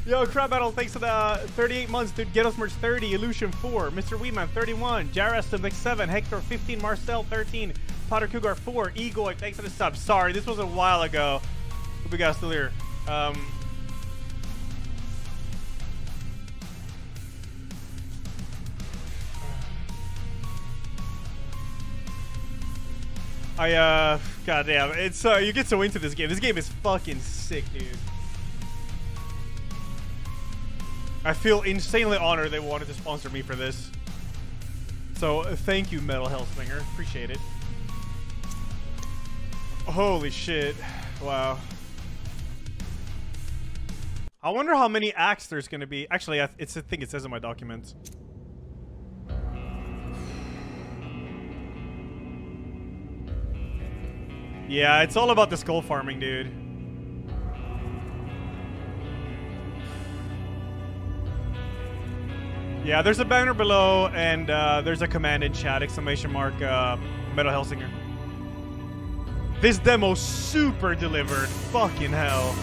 Speaker 1: Yo, Crab Battle, thanks for the 38 months, dude. Get us merch 30, Illusion 4, Mr. Weedman 31, Jarastim 7, Hector 15, Marcel 13, Potter Cougar 4, Egoy, thanks for the sub. Sorry, this was a while ago. Hope you guys still here. Um, I, uh, goddamn, it's, uh, you get so into this game. This game is fucking sick, dude. I feel insanely honored they wanted to sponsor me for this. So, uh, thank you, Metal Hellsinger. Appreciate it. Holy shit. Wow. I wonder how many acts there's gonna be. Actually, I, it's a thing it says in my documents. Yeah, it's all about the skull farming, dude. Yeah, there's a banner below, and uh, there's a command in chat, exclamation mark, uh, Metal Hellsinger. This demo super delivered. Fucking hell.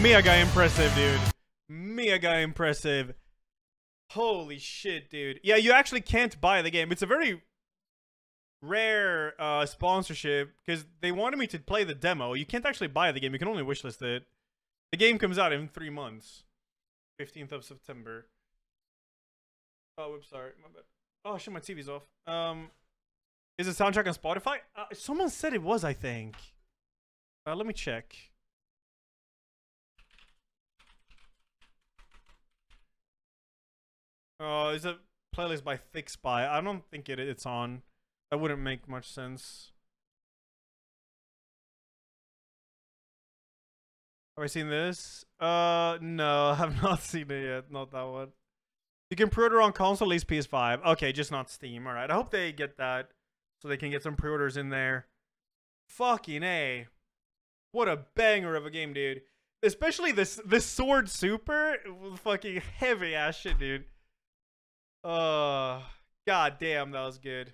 Speaker 1: Mega impressive, dude. Mega impressive. Holy shit, dude. Yeah, you actually can't buy the game. It's a very rare uh, sponsorship because they wanted me to play the demo. You can't actually buy the game; you can only wishlist it. The game comes out in three months, fifteenth of September. Oh, whoops, sorry, my bad. Oh shit, my TV's off. Um, is the soundtrack on Spotify? Uh, someone said it was, I think. Uh, let me check. Oh, is a playlist by Thick Spy? I don't think it it's on. That wouldn't make much sense. Have I seen this? Uh, no, I have not seen it yet. Not that one. You can pre-order on console, at least PS5. Okay, just not Steam. All right. I hope they get that so they can get some pre-orders in there. Fucking a, what a banger of a game, dude. Especially this this sword super, fucking heavy ass shit, dude. Uh, god damn, that was good.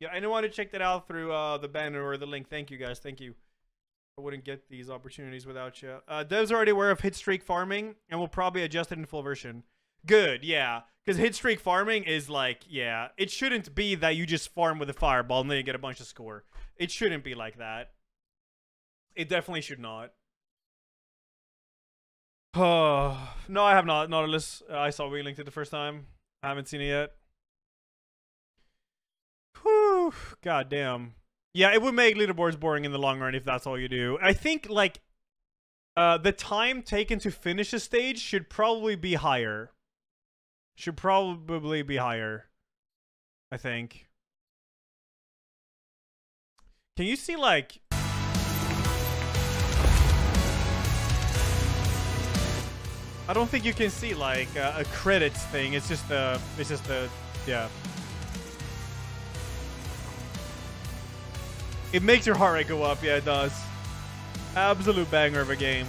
Speaker 1: Yeah, anyone to check that out through uh the banner or the link. Thank you guys. Thank you. I wouldn't get these opportunities without you. Uh, devs already aware of hit streak farming and will probably adjust it in full version. Good, yeah. Because hit streak farming is like, yeah, it shouldn't be that you just farm with a fireball and then you get a bunch of score. It shouldn't be like that. It definitely should not. Oh, no, I have not. Nautilus, uh, I saw we linked it the first time. I haven't seen it yet. Whew, God damn. Yeah, it would make leaderboards boring in the long run if that's all you do. I think, like, uh, the time taken to finish a stage should probably be higher. Should probably be higher. I think. Can you see, like... I don't think you can see, like, uh, a credits thing. It's just the... It's just the... Yeah. It makes your heart rate go up. Yeah, it does. Absolute banger of a game.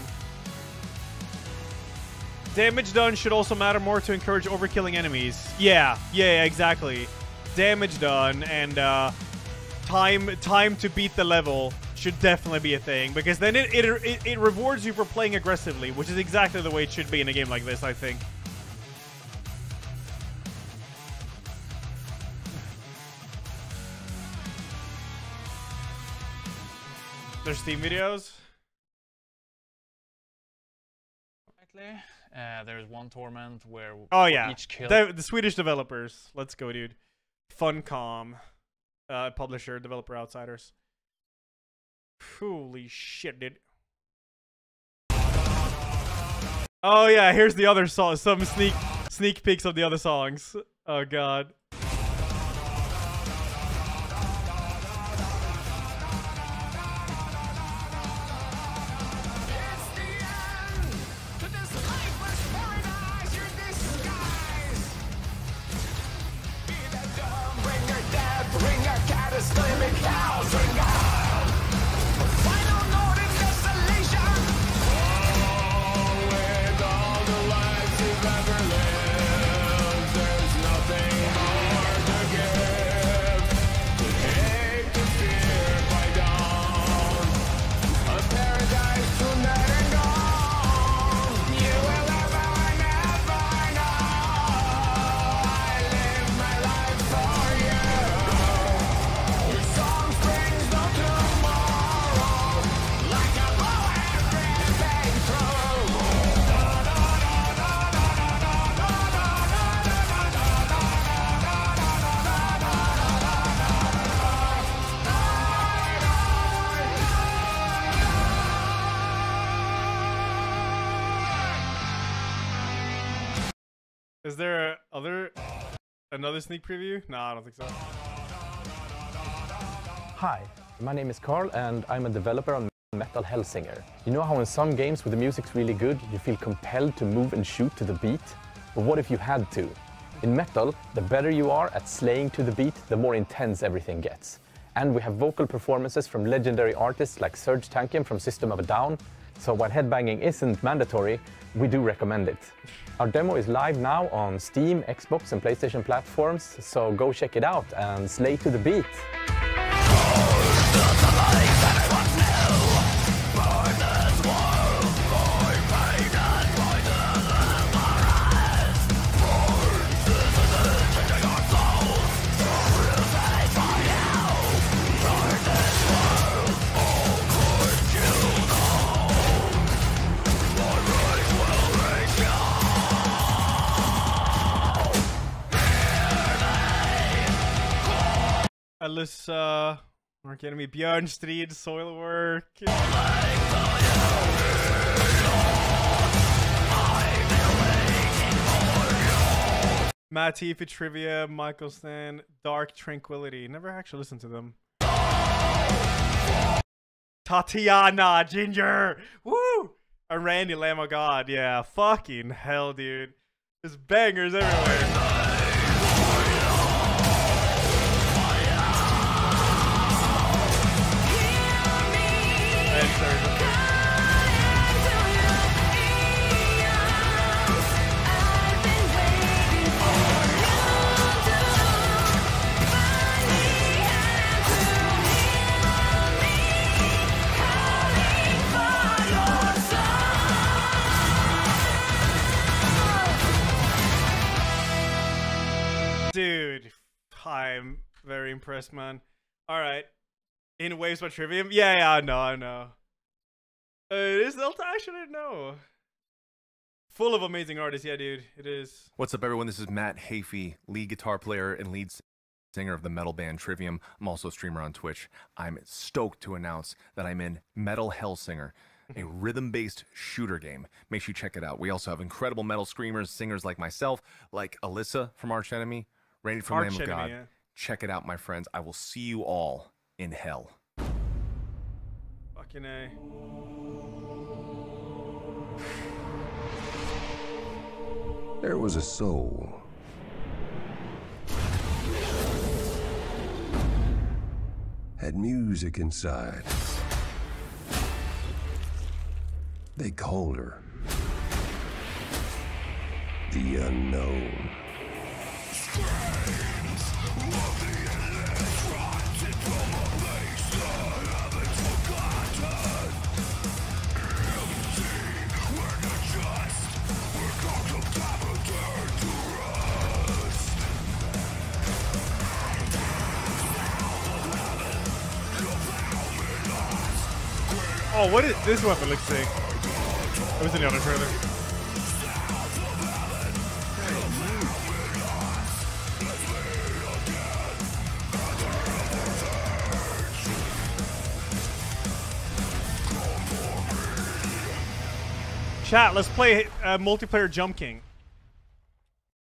Speaker 1: Damage done should also matter more to encourage overkilling enemies. Yeah, yeah, exactly. Damage done and uh, time time to beat the level should definitely be a thing because then it, it, it, it rewards you for playing aggressively, which is exactly the way it should be in a game like this, I think. There's Steam videos.
Speaker 5: Uh, there's one torment where
Speaker 1: Oh yeah,
Speaker 5: each kill.
Speaker 1: the, the Swedish developers. Let's go, dude. Funcom, uh, publisher, developer, outsiders. Holy shit, dude. Oh yeah, here's the other song. Some sneak sneak peeks of the other songs. Oh god. Another sneak preview? No, I don't think so.
Speaker 6: Hi, my name is Carl and I'm a developer on Metal Hellsinger. You know how in some games where the music's really good, you feel compelled to move and shoot to the beat? But what if you had to? In Metal, the better you are at slaying to the beat, the more intense everything gets. And we have vocal performances from legendary artists like Serj Tankian from System of a Down, so while headbanging isn't mandatory, we do recommend it. Our demo is live now on Steam, Xbox and PlayStation platforms, so go check it out and slay to the beat.
Speaker 1: Alissa, Mark Enemy, Björn Strid, Soilwork. Matt Heafy Trivium, Mikael Stanne, Dark Tranquillity. Never actually listened to them. Tatiana Jinjer. Woo! And Randy Lamb of God. Yeah, fucking hell, dude. There's bangers everywhere. Very impressed, man. All right. In Waves by Trivium? Yeah, yeah, I know, I know. Uh, it is Delta? I shouldn't know. Full of amazing artists, yeah, dude. It is.
Speaker 7: What's up, everyone? This is Matt Heafy, lead guitar player and lead singer of the metal band Trivium. I'm also a streamer on Twitch. I'm stoked to announce that I'm in Metal Hellsinger, a rhythm based shooter game. Make sure you check it out. We also have incredible metal screamers, singers like myself, like Alissa from Arch Enemy, Randy from
Speaker 1: Arch
Speaker 7: Lamb of God.
Speaker 1: yeah.
Speaker 7: Check it out, my friends. I will see you all in hell.
Speaker 1: Fucking A.
Speaker 2: There was a soul. Had music inside. They called her the unknown.
Speaker 1: Oh, what is this weapon looks sick? It was in the other trailer. Chat, let's play uh, multiplayer Jump King.